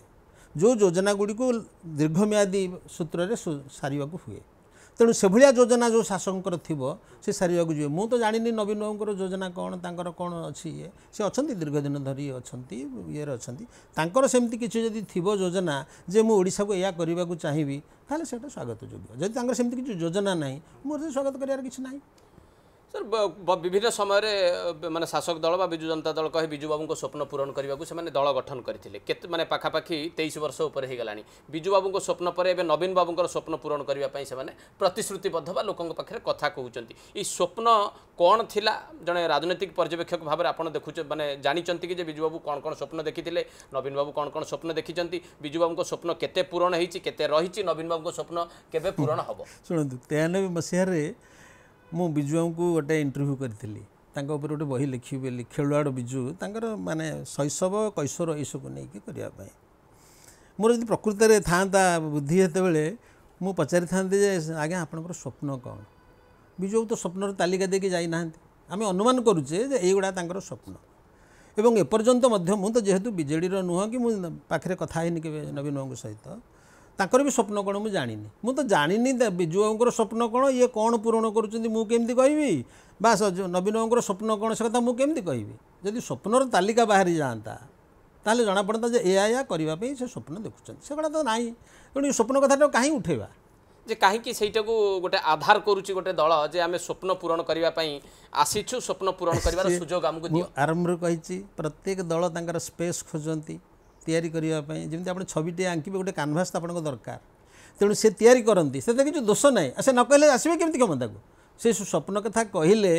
ଯେଉଁ ଯୋଜନା ଗୁଡ଼ିକୁ ଦୀର୍ଘମିଆଦୀ ସୂତ୍ରରେ ସାରିବାକୁ ହୁଏ। ତେଣୁ ସେଭଳିଆ ଯୋଜନା ଯେଉଁ ଶାସକଙ୍କର ଥିବ ସେ ସାରିବାକୁ ଯିବେ। ମୁଁ ତ ଜାଣିନି ନବୀନ ବାବୁଙ୍କର ଯୋଜନା କ'ଣ ତାଙ୍କର କ'ଣ ଅଛି ଇଏ। ସେ ଅଛନ୍ତି ଦୀର୍ଘ ଦିନ ଧରି ଅଛନ୍ତି ଇଏରେ ଅଛନ୍ତି। ତାଙ୍କର ସେମିତି କିଛି ଯଦି ଥିବ ଯୋଜନା ଯେ ମୁଁ ଓଡ଼ିଶାକୁ ଏଇଆ କରିବାକୁ ଚାହିଁବି ତାହେଲେ ସେଇଟା ସ୍ୱାଗତ ଯୋଗ୍ୟ। ଯଦି ତାଙ୍କର ସେମିତି କିଛି ଯୋଜନା ନାହିଁ ମୋର ସେ ସ୍ୱାଗତ କରିବାର କିଛି ନାହିଁ। ସାର୍ ବିଭିନ୍ନ ସମୟରେ ମାନେ ଶାସକ ଦଳ ବା ବିଜୁ ଜନତା ଦଳ କହେ ବିଜୁ ବାବୁଙ୍କ ସ୍ୱପ୍ନ ପୂରଣ କରିବାକୁ ସେମାନେ ଦଳ ଗଠନ କରିଥିଲେ। କେତେ ମାନେ ପାଖାପାଖି ତେଇଶ ବର୍ଷ ଉପରେ ହେଇଗଲାଣି। ବିଜୁ ବାବୁଙ୍କ ସ୍ୱପ୍ନ ପରେ ଏବେ ନବୀନ ବାବୁଙ୍କର ସ୍ୱପ୍ନ ପୂରଣ କରିବା ପାଇଁ ସେମାନେ ପ୍ରତିଶ୍ରୁତିବଦ୍ଧ ବା ଲୋକଙ୍କ ପାଖରେ କଥା କହୁଛନ୍ତି। ଏଇ ସ୍ୱପ୍ନ କ'ଣ ଥିଲା? ଜଣେ ରାଜନୈତିକ ପର୍ଯ୍ୟବେକ୍ଷକ ଭାବରେ ଆପଣ ଦେଖୁଛ ମାନେ ଜାଣିଛନ୍ତି କି ଯେ ବିଜୁ ବାବୁ କ'ଣ କ'ଣ ସ୍ୱପ୍ନ ଦେଖିଥିଲେ? ନବୀନ ବାବୁ କ'ଣ କ'ଣ ସ୍ୱପ୍ନ ଦେଖିଛନ୍ତି? ବିଜୁ ବାବୁଙ୍କ ସ୍ୱପ୍ନ କେତେ ପୂରଣ ହେଇଛି କେତେ ରହିଛି? ନବୀନ ବାବୁଙ୍କ ସ୍ୱପ୍ନ କେବେ ପୂରଣ ହେବ? ଶୁଣନ୍ତୁ ତେୟାନବେ ମସିହାରେ ମୁଁ ବିଜୁବାବୁଙ୍କୁ ଗୋଟେ ଇଣ୍ଟରଭ୍ୟୁ କରିଥିଲି। ତାଙ୍କ ଉପରେ ଗୋଟେ ବହି ଲେଖିବି ବୋଲି ଖେଳୁଆଡ଼ ବିଜୁ ତାଙ୍କର ମାନେ ଶୈଶବ କୈଶୋର ଏଇସବୁ ନେଇକି କରିବା ପାଇଁ। ମୋର ଯଦି ପ୍ରକୃତରେ ଥାଆନ୍ତା ବୁଦ୍ଧି ସେତେବେଳେ ମୁଁ ପଚାରିଥାନ୍ତି ଯେ ଆଜ୍ଞା ଆପଣଙ୍କର ସ୍ୱପ୍ନ କ'ଣ? ବିଜୁବାବୁ ତ ସ୍ୱପ୍ନର ତାଲିକା ଦେଇକି ଯାଇନାହାନ୍ତି। ଆମେ ଅନୁମାନ କରୁଛେ ଯେ ଏଇଗୁଡ଼ା ତାଙ୍କର ସ୍ୱପ୍ନ। ଏବଂ ଏପର୍ଯ୍ୟନ୍ତ ମଧ୍ୟ ମୁଁ ତ ଯେହେତୁ ବିଜେଡ଼ିର ନୁହଁ କି ମୁଁ ପାଖରେ କଥା ହେଇନି କେବେ ନବୀନ ବାବୁଙ୍କ ସହିତ ତାଙ୍କର ବି ସ୍ୱପ୍ନ କ'ଣ ମୁଁ ଜାଣିନି ମୁଁ ତ ଜାଣିନି ତା ବିଜୁ ବାବୁଙ୍କର ସ୍ୱପ୍ନ କ'ଣ ଇଏ କ'ଣ ପୂରଣ କରୁଛନ୍ତି ମୁଁ କେମିତି କହିବି ବା ସ- ନବୀନ ବାବୁଙ୍କର ସ୍ୱପ୍ନ କ'ଣ ସେ କଥା ମୁଁ କେମିତି କହିବି ଯଦି ସ୍ୱପ୍ନର ତାଲିକା ବାହାରି ଯାଆନ୍ତା ତାହେଲେ ଜଣାପଡ଼ନ୍ତା ଯେ ଏୟା ଏୟା କରିବା ପାଇଁ ସେ ସ୍ୱପ୍ନ ଦେଖୁଛନ୍ତି ସେଗୁଡ଼ା ତ ନାହିଁ ତେଣୁ ଏ ସ୍ୱପ୍ନ କଥାଟାକୁ କାହିଁ ଉଠେଇବା ଯେ କାହିଁକି ସେଇଟାକୁ ଗୋଟେ ଆଧାର କରୁଛି ଗୋଟେ ଦଳ ଯେ ଆମେ ସ୍ୱପ୍ନ ପୂରଣ କରିବା ପାଇଁ ଆସିଛୁ ସ୍ୱପ୍ନ ପୂରଣ କରିବାର ସୁଯୋଗ ଆମକୁ ମୁଁ ଦିଅ ଆରମ୍ଭରୁ କହିଛି ପ୍ରତ୍ୟେକ ଦଳ ତାଙ୍କର ସ୍ପେସ୍ ଖୋଜନ୍ତି ତିଆରି କରିବା ପାଇଁ ଯେମିତି ଆପଣ ଛବିଟିଏ ଆଙ୍କିବେ ଗୋଟେ କାନଭାସ୍ ତ ଆପଣଙ୍କ ଦରକାର। ତେଣୁ ସେ ତିଆରି କରନ୍ତି ସେଥିରେ କିଛି ଦୋଷ ନାହିଁ। ଆଉ ସେ ନ କହିଲେ ଆସିବେ କେମିତି କ୍ଷମତାକୁ ସେ ସୁ- ସ୍ୱପ୍ନ କଥା କହିଲେ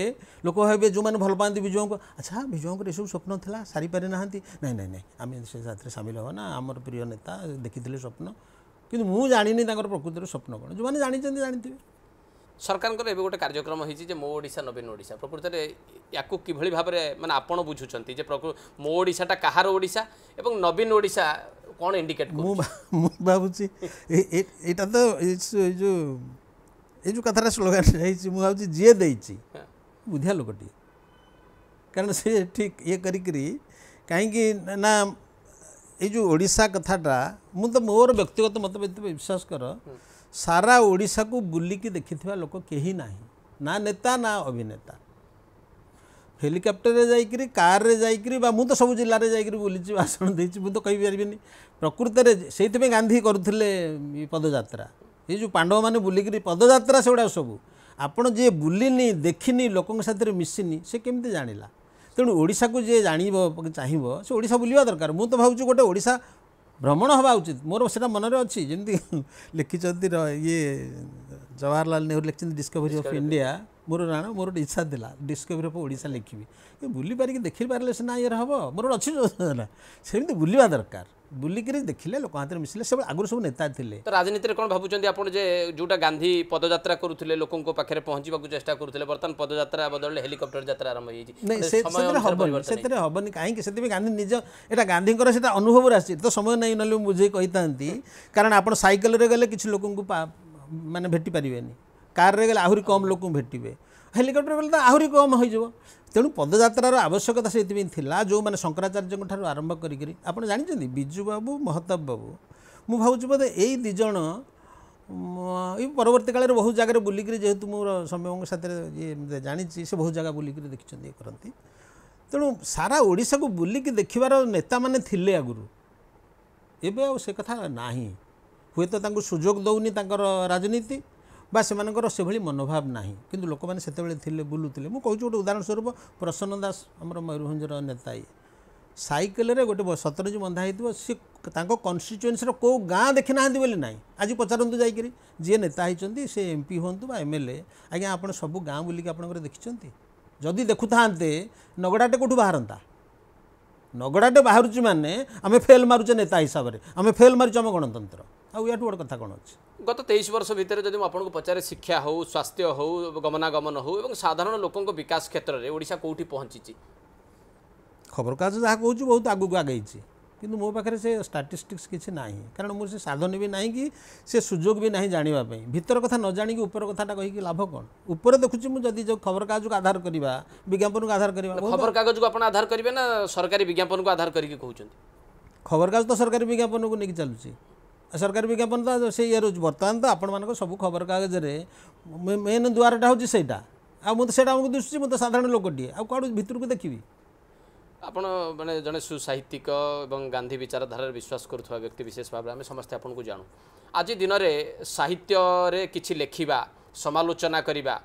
ଲୋକ ଭାବିବେ ଯେଉଁମାନେ ଭଲ ପାଆନ୍ତି ବିଜୁବାବୁଙ୍କୁ ଆଚ୍ଛା ବିଜୁବାବୁଙ୍କର ଏସବୁ ସ୍ୱପ୍ନ ଥିଲା ସାରିପାରି ନାହାନ୍ତି ନାଇଁ ନାଇଁ ନାଇଁ ଆମେ ସେ ସାଥିରେ ସାମିଲ ହେବା ନା ଆମର ପ୍ରିୟ ନେତା ଦେଖିଥିଲେ ସ୍ୱପ୍ନ। କିନ୍ତୁ ମୁଁ ଜାଣିନି ତାଙ୍କର ପ୍ରକୃତିର ସ୍ୱପ୍ନ କ'ଣ। ଯେଉଁମାନେ ଜାଣିଛନ୍ତି ଜାଣିଥିବେ। ସରକାରଙ୍କର ଏବେ ଗୋଟେ କାର୍ଯ୍ୟକ୍ରମ ହେଇଛି ଯେ ମୋ ଓଡ଼ିଶା ନବୀନ ଓଡ଼ିଶା। ପ୍ରକୃତରେ ୟାକୁ କିଭଳି ଭାବରେ ମାନେ ଆପଣ ବୁଝୁଛନ୍ତି ଯେ ପ୍ରକୃ ମୋ ଓଡ଼ିଶାଟା କାହାର ଓଡ଼ିଶା ଏବଂ ନବୀନ ଓଡ଼ିଶା କ'ଣ ଇଣ୍ଡିକେଟ୍ ମୁଁ ଭା- ମୁଁ ଭାବୁଛି ଏ- ଏ- ଏଇଟା ତ ଏଇ ସ- ଏଇ ଯେଉଁ ଏଇ ଯେଉଁ କଥାଟା ସ୍ଲୋଗାନ ହେଇଛି ମୁଁ ଭାବୁଛି ଯିଏ ଦେଇଛି ବୁଦ୍ଧିଆ ଲୋକଟିଏ। କାରଣ ସେ ଠିକ୍ ଇଏ କରିକିରି କାହିଁକି ନା ଏଇ ଯେଉଁ ଓଡ଼ିଶା କଥାଟା ମୁଁ ତ ମୋର ବ୍ୟକ୍ତିଗତ ମତ ବ୍ୟତୀତ ବିଶ୍ୱାସ କର ସାରା ଓଡ଼ିଶାକୁ ବୁଲିକି ଦେଖିଥିବା ଲୋକ କେହି ନାହିଁ ନା ନେତା ନା ଅଭିନେତା ହେଲିକପ୍ଟରରେ ଯାଇକରି କାରରେ ଯାଇକରି ବା ମୁଁ ତ ସବୁ ଜିଲ୍ଲାରେ ଯାଇକରି ବୁଲିଛି ଭାଷଣ ଦେଇଛି ମୁଁ ତ କହିପାରିବିନି ପ୍ରକୃତରେ ସେଇଥିପାଇଁ ଗାନ୍ଧୀ କରୁଥିଲେ ଇ ପଦଯାତ୍ରା ଏଇ ଯେଉଁ ପାଣ୍ଡବମାନେ ବୁଲିକିରି ପଦଯାତ୍ରା ସେଗୁଡ଼ା ସବୁ ଆପଣ ଯିଏ ବୁଲିନି ଦେଖିନି ଲୋକଙ୍କ ସାଥିରେ ମିଶିନି ସେ କେମିତି ଜାଣିଲା ତେଣୁ ଓଡ଼ିଶାକୁ ଯିଏ ଜାଣିବ ଚାହିଁବ ସେ ଓଡ଼ିଶା ବୁଲିବା ଦରକାର ମୁଁ ତ ଭାବୁଛି ଗୋଟେ ଓଡ଼ିଶା ଭ୍ରମଣ ହେବା ଉଚିତ। ମୋର ସେଇଟା ମନରେ ଅଛି ଯେମିତି ଲେଖିଛନ୍ତି ଇଏ ଜବାହରଲାଲ ନେହେରୁ ଲେଖିଛନ୍ତି ଡିସ୍କଭରି ଅଫ୍ ଇଣ୍ଡିଆ ମୋର ରାଣ ମୋର ଗୋଟେ ଇଚ୍ଛା ଥିଲା ଡିସ୍କଭରି ଅଫ୍ ଓଡ଼ିଶା ଲେଖିବି। ଏ ବୁଲି ପାରିକି ଦେଖିପାରିଲେ ସିନା ଇଏରେ ହେବ ମୋର ଗୋଟେ ଅଛି ଯୋଜନା। ସେମିତି ବୁଲିବା ଦରକାର। ବୁଲିକିରି ଦେଖିଲେ ଲୋକ ହାତରେ ମିଶିଲେ ସବୁ ଆଗରୁ ସବୁ ନେତା ଥିଲେ। ତ ରାଜନୀତିରେ କ'ଣ ଭାବୁଛନ୍ତି ଆପଣ ଯେ ଯେଉଁଟା ଗାନ୍ଧୀ ପଦଯାତ୍ରା କରୁଥିଲେ ଲୋକଙ୍କ ପାଖରେ ପହଞ୍ଚିବାକୁ ଚେଷ୍ଟା କରୁଥିଲେ ବର୍ତ୍ତମାନ ପଦଯାତ୍ରା ବଦଳରେ ହେଲିକପ୍ଟର ଯାତ୍ରା ଆରମ୍ଭ ହେଇଯାଇଛି। ନାଇଁ ମାନେ ସେ ସମୟ ସେଥିରେ ଅନୁସାରେ ହେବନି ପରିବର୍ତ୍ତନ ହେଇଛି। ସେଥିରେ ହେବନି କାହିଁକି? ସେଥିପାଇଁ ଗାନ୍ଧୀ ନିଜ ଏଇଟା ଗାନ୍ଧୀଙ୍କର ସେଇଟା ଅନୁଭବରୁ ଆସିଛି। ତ ସମୟ ନେଇ ନହେଲେ ମୁଁ ବୁଝେଇ କହିଥାନ୍ତି କାରଣ ଆପଣ ସାଇକେଲରେ ଗଲେ କିଛି ଲୋକଙ୍କୁ ପା- ମାନେ ଭେଟି ପାରିବେନି। କାରରେ ଗଲେ ଆହୁରି କମ୍ ଲୋକଙ୍କୁ ଭେଟିବେ। ହେଲିକପ୍ଟର ଗଲେ ତ ଆହୁରି କମ୍ ହୋଇଯିବ। ତେଣୁ ପଦଯାତ୍ରାର ଆବଶ୍ୟକତା ସେଥିପାଇଁ ଥିଲା ଯେଉଁମାନେ ଶଙ୍କରାଚାର୍ଯ୍ୟଙ୍କ ଠାରୁ ଆରମ୍ଭ କରିକିରି ଆପଣ ଜାଣିଛନ୍ତି ବିଜୁ ବାବୁ ମହତାବ ବାବୁ ମୁଁ ଭାବୁଛି ବୋଧେ ଏଇ ଦୁଇ ଜଣ ଏଇ ପରବର୍ତ୍ତୀ କାଳରେ ବହୁତ ଜାଗାରେ ବୁଲିକିରି ଯେହେତୁ ମୋର ସମୟଙ୍କ ସାଥିରେ ଇଏ ଜାଣିଛି ସେ ବହୁତ ଜାଗା ବୁଲିକିରି ଦେଖିଛନ୍ତି ଇଏ କରନ୍ତି। ତେଣୁ ସାରା ଓଡ଼ିଶାକୁ ବୁଲିକି ଦେଖିବାର ନେତାମାନେ ଥିଲେ ଆଗରୁ। ଏବେ ଆଉ ସେ କଥା ନାହିଁ। ହୁଏତ ତାଙ୍କୁ ସୁଯୋଗ ଦେଉନି ତାଙ୍କର ରାଜନୀତି ବା ସେମାନଙ୍କର ସେଭଳି ମନୋଭାବ ନାହିଁ। କିନ୍ତୁ ଲୋକମାନେ ସେତେବେଳେ ଥିଲେ ବୁଲୁଥିଲେ। ମୁଁ କହୁଛି ଗୋଟେ ଉଦାହରଣ ସ୍ୱରୂପ ପ୍ରସନ୍ନ ଦାସ ଆମର ମୟୂରଭଞ୍ଜର ନେତା ଇଏ। ସାଇକେଲରେ ଗୋଟେ ବ- ସତରଞ୍ଜି ବନ୍ଧା ହେଇଥିବ ସେ ତାଙ୍କ କନଷ୍ଟିଚୁଏନ୍ସିର କେଉଁ ଗାଁ ଦେଖିନାହାନ୍ତି ବୋଲି ନାହିଁ। ଆଜି ପଚାରନ୍ତୁ ଯାଇକରି ଯିଏ ନେତା ହେଇଛନ୍ତି ସେ ଏମ୍ ପି ହୁଅନ୍ତୁ ବା ଏମ୍ ଏଲ୍ ଏ ଆଜ୍ଞା ଆପଣ ସବୁ ଗାଁ ବୁଲିକି ଆପଣଙ୍କର ଦେଖିଛନ୍ତି? ଯଦି ଦେଖୁଥାନ୍ତେ ନଗଡ଼ାଟେ କେଉଁଠୁ ବାହାରନ୍ତା? ନଗଡ଼ାଟେ ବାହାରୁଛି ମାନେ ଆମେ ଫେଲ୍ ମାରୁଛେ ନେତା ହିସାବରେ। ଆମେ ଫେଲ୍ ମାରୁଛୁ ଆମ ଗଣତନ୍ତ୍ର। ଆଉ ୟାଠୁ ବଡ଼ କଥା କ'ଣ ଅଛି? ଗତ ତେଇଶ ବର୍ଷ ଭିତରେ ଯଦି ମୁଁ ଆପଣଙ୍କୁ ପଚାରେ ଶିକ୍ଷା ହେଉ ସ୍ୱାସ୍ଥ୍ୟ ହେଉ ଗମନାଗମନ ହେଉ ଏବଂ ସାଧାରଣ ଲୋକଙ୍କ ବିକାଶ କ୍ଷେତ୍ରରେ ଓଡ଼ିଶା କେଉଁଠି ପହଞ୍ଚିଛି ଖବରକାଗଜ ଯାହା କହୁଛି ବହୁତ ଆଗକୁ ଆଗେଇଛି କିନ୍ତୁ ମୋ ପାଖରେ ସେ ଷ୍ଟାଟିଷ୍ଟିକ୍ସ କିଛି ନାହିଁ କାରଣ ମୋର ସେ ସାଧନ ବି ନାହିଁ କି ସେ ସୁଯୋଗ ବି ନାହିଁ ଜାଣିବା ପାଇଁ ଭିତର କଥା ନ ଜାଣିକି ଉପର କଥାଟା କହିକି ଲାଭ କ'ଣ ଉପରେ ଦେଖୁଛି ମୁଁ ଯଦି ଯେଉଁ ଖବରକାଗଜକୁ ଆଧାର କରିବା ବିଜ୍ଞାପନକୁ ଆଧାର କରିବା ବହୁତ ଖବରକାଗଜକୁ ଆପଣ ଆଧାର କରିବେ ନା ସରକାରୀ ବିଜ୍ଞାପନକୁ ଆଧାର କରିକି କହୁଛନ୍ତି ଖବରକାଗଜ ତ ସରକାରୀ ବିଜ୍ଞାପନକୁ ନେଇକି ଚାଲୁଛି ଆଉ ସରକାରୀ ବିଜ୍ଞାପନ ତ ସେ ଇଏ ରହୁଛି ବର୍ତ୍ତମାନ ତ ଆପଣମାନଙ୍କ ସବୁ ଖବରକାଗଜରେ ମେନ୍ ଦ୍ୱାରଟା ହେଉଛି ସେଇଟା। ଆଉ ମୁଁ ତ ସେଇଟା ଆମକୁ ଦିଶୁଛି ମୁଁ ତ ସାଧାରଣ ଲୋକଟିଏ। ଆଉ କୁଆଡ଼ୁ ଭିତରକୁ ଦେଖିବି? ଆପଣ ମାନେ ଜଣେ ସୁସାହିତ୍ୟିକ ଏବଂ ଗାନ୍ଧୀ ବିଚାରଧାରାରେ ବିଶ୍ୱାସ କରୁଥିବା ବ୍ୟକ୍ତି ବିଶେଷ ଭାବରେ ଆମେ ସମସ୍ତେ ଆପଣଙ୍କୁ ଜାଣୁ। ଆଜି ଦିନରେ ସାହିତ୍ୟରେ କିଛି ଲେଖିବା ସମାଲୋଚନା କରିବା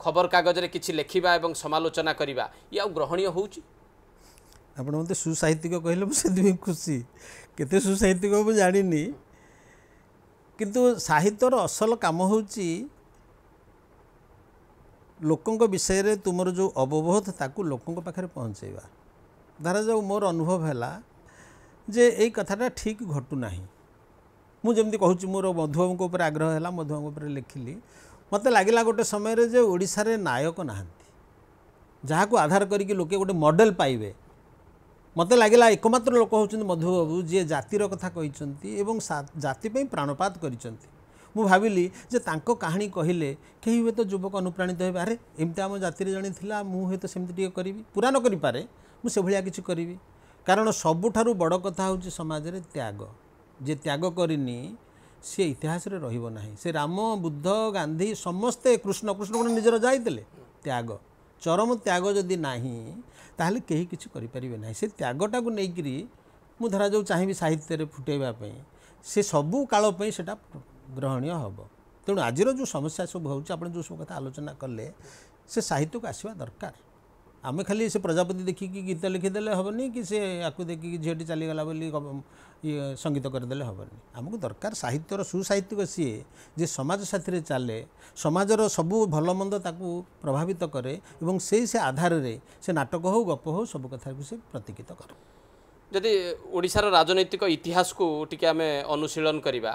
ଖବରକାଗଜରେ କିଛି ଲେଖିବା ଏବଂ ସମାଲୋଚନା କରିବା ଇଏ ଆଉ ଗ୍ରହଣୀୟ ହେଉଛି? ଆପଣ ମୋତେ ସୁସାହିତ୍ୟିକ କହିଲେ ମୁଁ ସେଥିପାଇଁ ଖୁସି। କେତେ ସୁସାହିତ୍ୟିକ ମୁଁ ଜାଣିନି। କିନ୍ତୁ ସାହିତ୍ୟର ଅସଲ କାମ ହେଉଛି ଲୋକଙ୍କ ବିଷୟରେ ତୁମର ଯେଉଁ ଅବବୋଧ ତାକୁ ଲୋକଙ୍କ ପାଖରେ ପହଞ୍ଚାଇବା। ଧରାଯାଉ ମୋର ଅନୁଭବ ହେଲା ଯେ ଏଇ କଥାଟା ଠିକ୍ ଘଟୁନାହିଁ ମୁଁ ଯେମିତି କହୁଛି ମୋର ମଧୁବାବୁଙ୍କ ଉପରେ ଆଗ୍ରହ ହେଲା ମଧୁବାବୁଙ୍କ ଉପରେ ଲେଖିଲି ମୋତେ ଲାଗିଲା ଗୋଟେ ସମୟରେ ଯେ ଓଡ଼ିଶାରେ ନାୟକ ନାହାନ୍ତି। ଯାହାକୁ ଆଧାର କରିକି ଲୋକେ ଗୋଟେ ମଡ଼େଲ ପାଇବେ। ମୋତେ ଲାଗିଲା ଏକମାତ୍ର ଲୋକ ହେଉଛନ୍ତି ମଧୁବାବୁ ଯିଏ ଜାତିର କଥା କହିଛନ୍ତି ଏବଂ ସା- ଜାତି ପାଇଁ ପ୍ରାଣପାତ କରିଛନ୍ତି। ମୁଁ ଭାବିଲି ଯେ ତାଙ୍କ କାହାଣୀ କହିଲେ କେହି ହୁଏତ ଯୁବକ ଅନୁପ୍ରାଣିତ ହେବେ। ଆରେ ଏମିତି ଆମ ଜାତିରେ ଜଣେ ଥିଲା ମୁଁ ହୁଏତ ସେମିତି ଟିକେ କରିବି। ପୁରା ନ କରିପାରେ ମୁଁ ସେଭଳିଆ କିଛି କରିବି। କାରଣ ସବୁଠାରୁ ବଡ଼ କଥା ହେଉଛି ସମାଜରେ ତ୍ୟାଗ। ଯିଏ ତ୍ୟାଗ କରିନି ସିଏ ଇତିହାସରେ ରହିବ ନାହିଁ। ସେ ରାମ ବୁଦ୍ଧ ଗାନ୍ଧୀ ସମସ୍ତେ କୃଷ୍ଣ କୃଷ୍ଣ କ'ଣ ନିଜର ଯାଇଥିଲେ ତ୍ୟାଗ। ଚରମ ତ୍ୟାଗ ଯଦି ନାହିଁ ତାହେଲେ କେହି କିଛି କରିପାରିବେ ନାହିଁ। ସେ ତ୍ୟାଗଟାକୁ ନେଇକରି ମୁଁ ଧରାଯାଉ ଚାହିଁବି ସାହିତ୍ୟରେ ଫୁଟେଇବା ପାଇଁ। ସେ ସବୁ କାଳ ପାଇଁ ସେଟା ଗ୍ରହଣୀୟ ହେବ। ତେଣୁ ଆଜିର ଯେଉଁ ସମସ୍ୟା ସବୁ ହେଉଛି ଆପଣ ଯେଉଁ ସବୁ କଥା ଆଲୋଚନା କଲେ ସେ ସାହିତ୍ୟକୁ ଆସିବା ଦରକାର। ଆମେ ଖାଲି ସେ ପ୍ରଜାପତି ଦେଖିକି ଗୀତ ଲେଖିଦେଲେ ହେବନି କି ସେ ୟାକୁ ଦେଖିକି ଝିଅଟି ଚାଲିଗଲା ବୋଲି ଇଏ ସଙ୍ଗୀତ କରିଦେଲେ ହେବନି। ଆମକୁ ଦରକାର ସାହିତ୍ୟର ସୁସାହିତ୍ୟିକ ସିଏ ଯେ ସମାଜ ସାଥିରେ ଚାଲେ ସମାଜର ସବୁ ଭଲମନ୍ଦ ତାକୁ ପ୍ରଭାବିତ କରେ ଏବଂ ସେଇ ସେ ଆଧାରରେ ସେ ନାଟକ ହେଉ ଗପ ହେଉ ସବୁ କଥାକୁ ସେ ପ୍ରତିକିତ କରେ। ଯଦି ଓଡ଼ିଶାର ରାଜନୈତିକ ଇତିହାସକୁ ଟିକେ ଆମେ ଅନୁଶୀଳନ କରିବା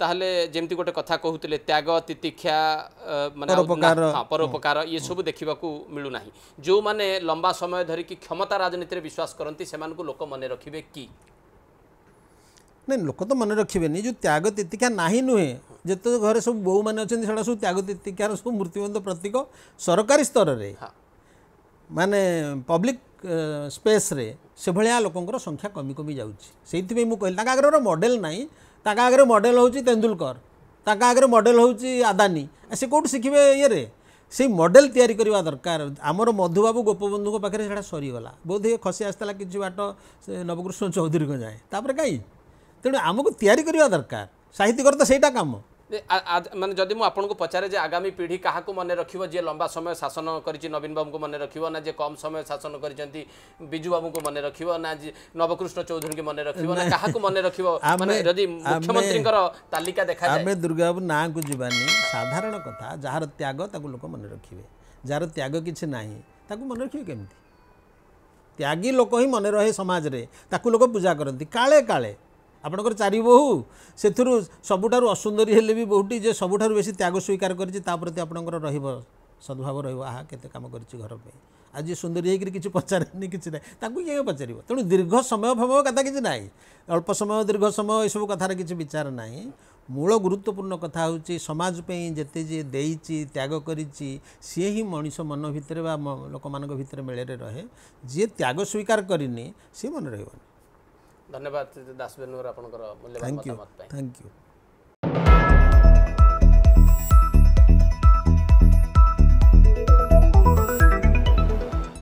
ତାହେଲେ ଯେମିତି ଗୋଟେ କଥା କହୁଥିଲେ ତ୍ୟାଗ ତିତିକ୍ଷା ଅ, ମାନେ ଆଉ ପରୋପକାର। ନା- ହଁ, ପରୋପକାର ଇଏ ସବୁ ଦେଖିବାକୁ ମିଳୁନାହିଁ। ଯେଉଁମାନେ ଲମ୍ବା ସମୟ ଧରିକି କ୍ଷମତା ରାଜନୀତିରେ ବିଶ୍ୱାସ କରନ୍ତି ସେମାନଙ୍କୁ ଲୋକ ମନେ ରଖିବେ କି? ନାଇଁ ଲୋକ ତ ମନେ ରଖିବେନି। ଯେଉଁ ତ୍ୟାଗ ତିତିକ୍ଷା ନାହିଁ ନୁହେଁ ଯେତେ ଘରେ ସବୁ ବୋଉମାନେ ଅଛନ୍ତି ସେଟା ସବୁ ତ୍ୟାଗ ତିତିକ୍ଷାର ସବୁ ମୃତ୍ୟୁବନ୍ଧ ପ୍ରତୀକ ସରକାରୀ ସ୍ତରରେ। ହଁ। ମାନେ ପବ୍ଲିକ୍ ସ୍ପେସ୍ରେ ସେଭଳିଆ ଲୋକଙ୍କର ସଂଖ୍ୟା କମି କମି ଯାଉଛି। ସେଇଥିପାଇଁ ମୁଁ କହିଲି ତାଙ୍କ ଆଗରେ ଗୋଟେ ମଡ଼େଲ ନାହିଁ। ତାଙ୍କ ଆଗରେ ମଡ଼େଲ ହେଉଛି ତେନ୍ଦୁଲକର ତାଙ୍କ ଆଗରେ ମଡ଼େଲ ହେଉଛି ଆଦାନୀ। ଆଉ ସେ କେଉଁଠୁ ଶିଖିବେ ଇଏରେ? ସେଇ ମଡ଼େଲ ତିଆରି କରିବା ଦରକାର। ଆମର ମଧୁବାବୁ ଗୋପବନ୍ଧୁଙ୍କ ପାଖରେ ସେଇଟା ସରିଗଲା। ବୋଧହୁଏ ଖସି ଆସିଥିଲା କିଛି ବାଟ ସେ ନବକୃଷ୍ଣ ଚୌଧୁରୀଙ୍କ ଯାଏଁ। ତାପରେ କାହିଁ ତେଣୁ ଆମକୁ ତିଆରି କରିବା ଦରକାର। ସାହିତ୍ୟିକର ତ ସେଇଟା କାମ। ଯେ ଆ- ଆ- ମାନେ ଯଦି ମୁଁ ଆପଣଙ୍କୁ ପଚାରେ ଯେ ଆଗାମୀ ପିଢ଼ି କାହାକୁ ମନେ ରଖିବ ଯିଏ ଲମ୍ବା ସମୟ ଶାସନ କରିଛି ନବୀନ ବାବୁଙ୍କୁ ମନେ ରଖିବ ନା ଯିଏ କମ୍ ସମୟ ଶାସନ କରିଛନ୍ତି ବିଜୁ ବାବୁଙ୍କୁ ମନେ ରଖିବ ନା ନବକୃଷ୍ଣ ଚୌଧୁରୀଙ୍କୁ ମନେ ରଖିବ ନା କାହାକୁ ମନେ ରଖିବ? ମାନେ ଯଦି ମୁଖ୍ୟମନ୍ତ୍ରୀଙ୍କର ତାଲିକା ଦେଖାଯାଏ। ଆମେ ଦୁର୍ଗାବାବୁ ନାଁକୁ ଯିବାନି ସାଧାରଣ କଥା ଯାହାର ତ୍ୟାଗ ତାକୁ ଲୋକ ମନେ ରଖିବେ। ଯାହାର ତ୍ୟାଗ କିଛି ନାହିଁ ତାକୁ ମନେ ରଖିବେ କେମିତି? ତ୍ୟାଗୀ ଲୋକ ହିଁ ମନେ ରହେ ସମାଜରେ ତାକୁ ଲୋକ ପୂଜା କରନ୍ତି କାଳେ କାଳେ। ଆପଣଙ୍କର ଚାରି ବୋହୂ ସେଥିରୁ ସବୁଠାରୁ ଅସୁନ୍ଦରୀ ହେଲେ ବି ବୋହୂଟି ଯେ ସବୁଠାରୁ ବେଶୀ ତ୍ୟାଗ ସ୍ୱୀକାର କରିଛି ତା ପ୍ରତି ଆପଣଙ୍କର ରହିବ ସଦ୍ଭାବ ରହିବ ଆହା କେତେ କାମ କରିଛି ଘର ପାଇଁ। ଆଜି ସୁନ୍ଦରୀ ହେଇକରି କିଛି ପଚାରେନି କିଛି ନାହିଁ। ତାକୁ କିଏ ପଚାରିବ? ତେଣୁ ଦୀର୍ଘ ସମୟ ଫମୟ କଥା କିଛି ନାହିଁ। ଅଳ୍ପ ସମୟ ଦୀର୍ଘ ସମୟ ଏସବୁ କଥାର କିଛି ବିଚାର ନାହିଁ। ମୂଳ ଗୁରୁତ୍ୱପୂର୍ଣ୍ଣ କଥା ହେଉଛି ସମାଜ ପାଇଁ ଯେତେ ଯିଏ ଦେଇଛି ତ୍ୟାଗ କରିଛି ସିଏ ହିଁ ମଣିଷ ମନ ଭିତରେ ବା ଲୋକମାନଙ୍କ ଭିତରେ ମେଳରେ ରହେ। ଯିଏ ତ୍ୟାଗ ସ୍ୱୀକାର କରିନି ସିଏ ମନେ ରହିବନି। ଧନ୍ୟବାଦ ଦାସ ବେନୁର ଆପଣଙ୍କର ମୂଲ୍ୟବାନ ଥ୍ୟାଙ୍କ ୟୁ ମତାମତ ପାଇଁ ଥ୍ୟାଙ୍କ ୟୁ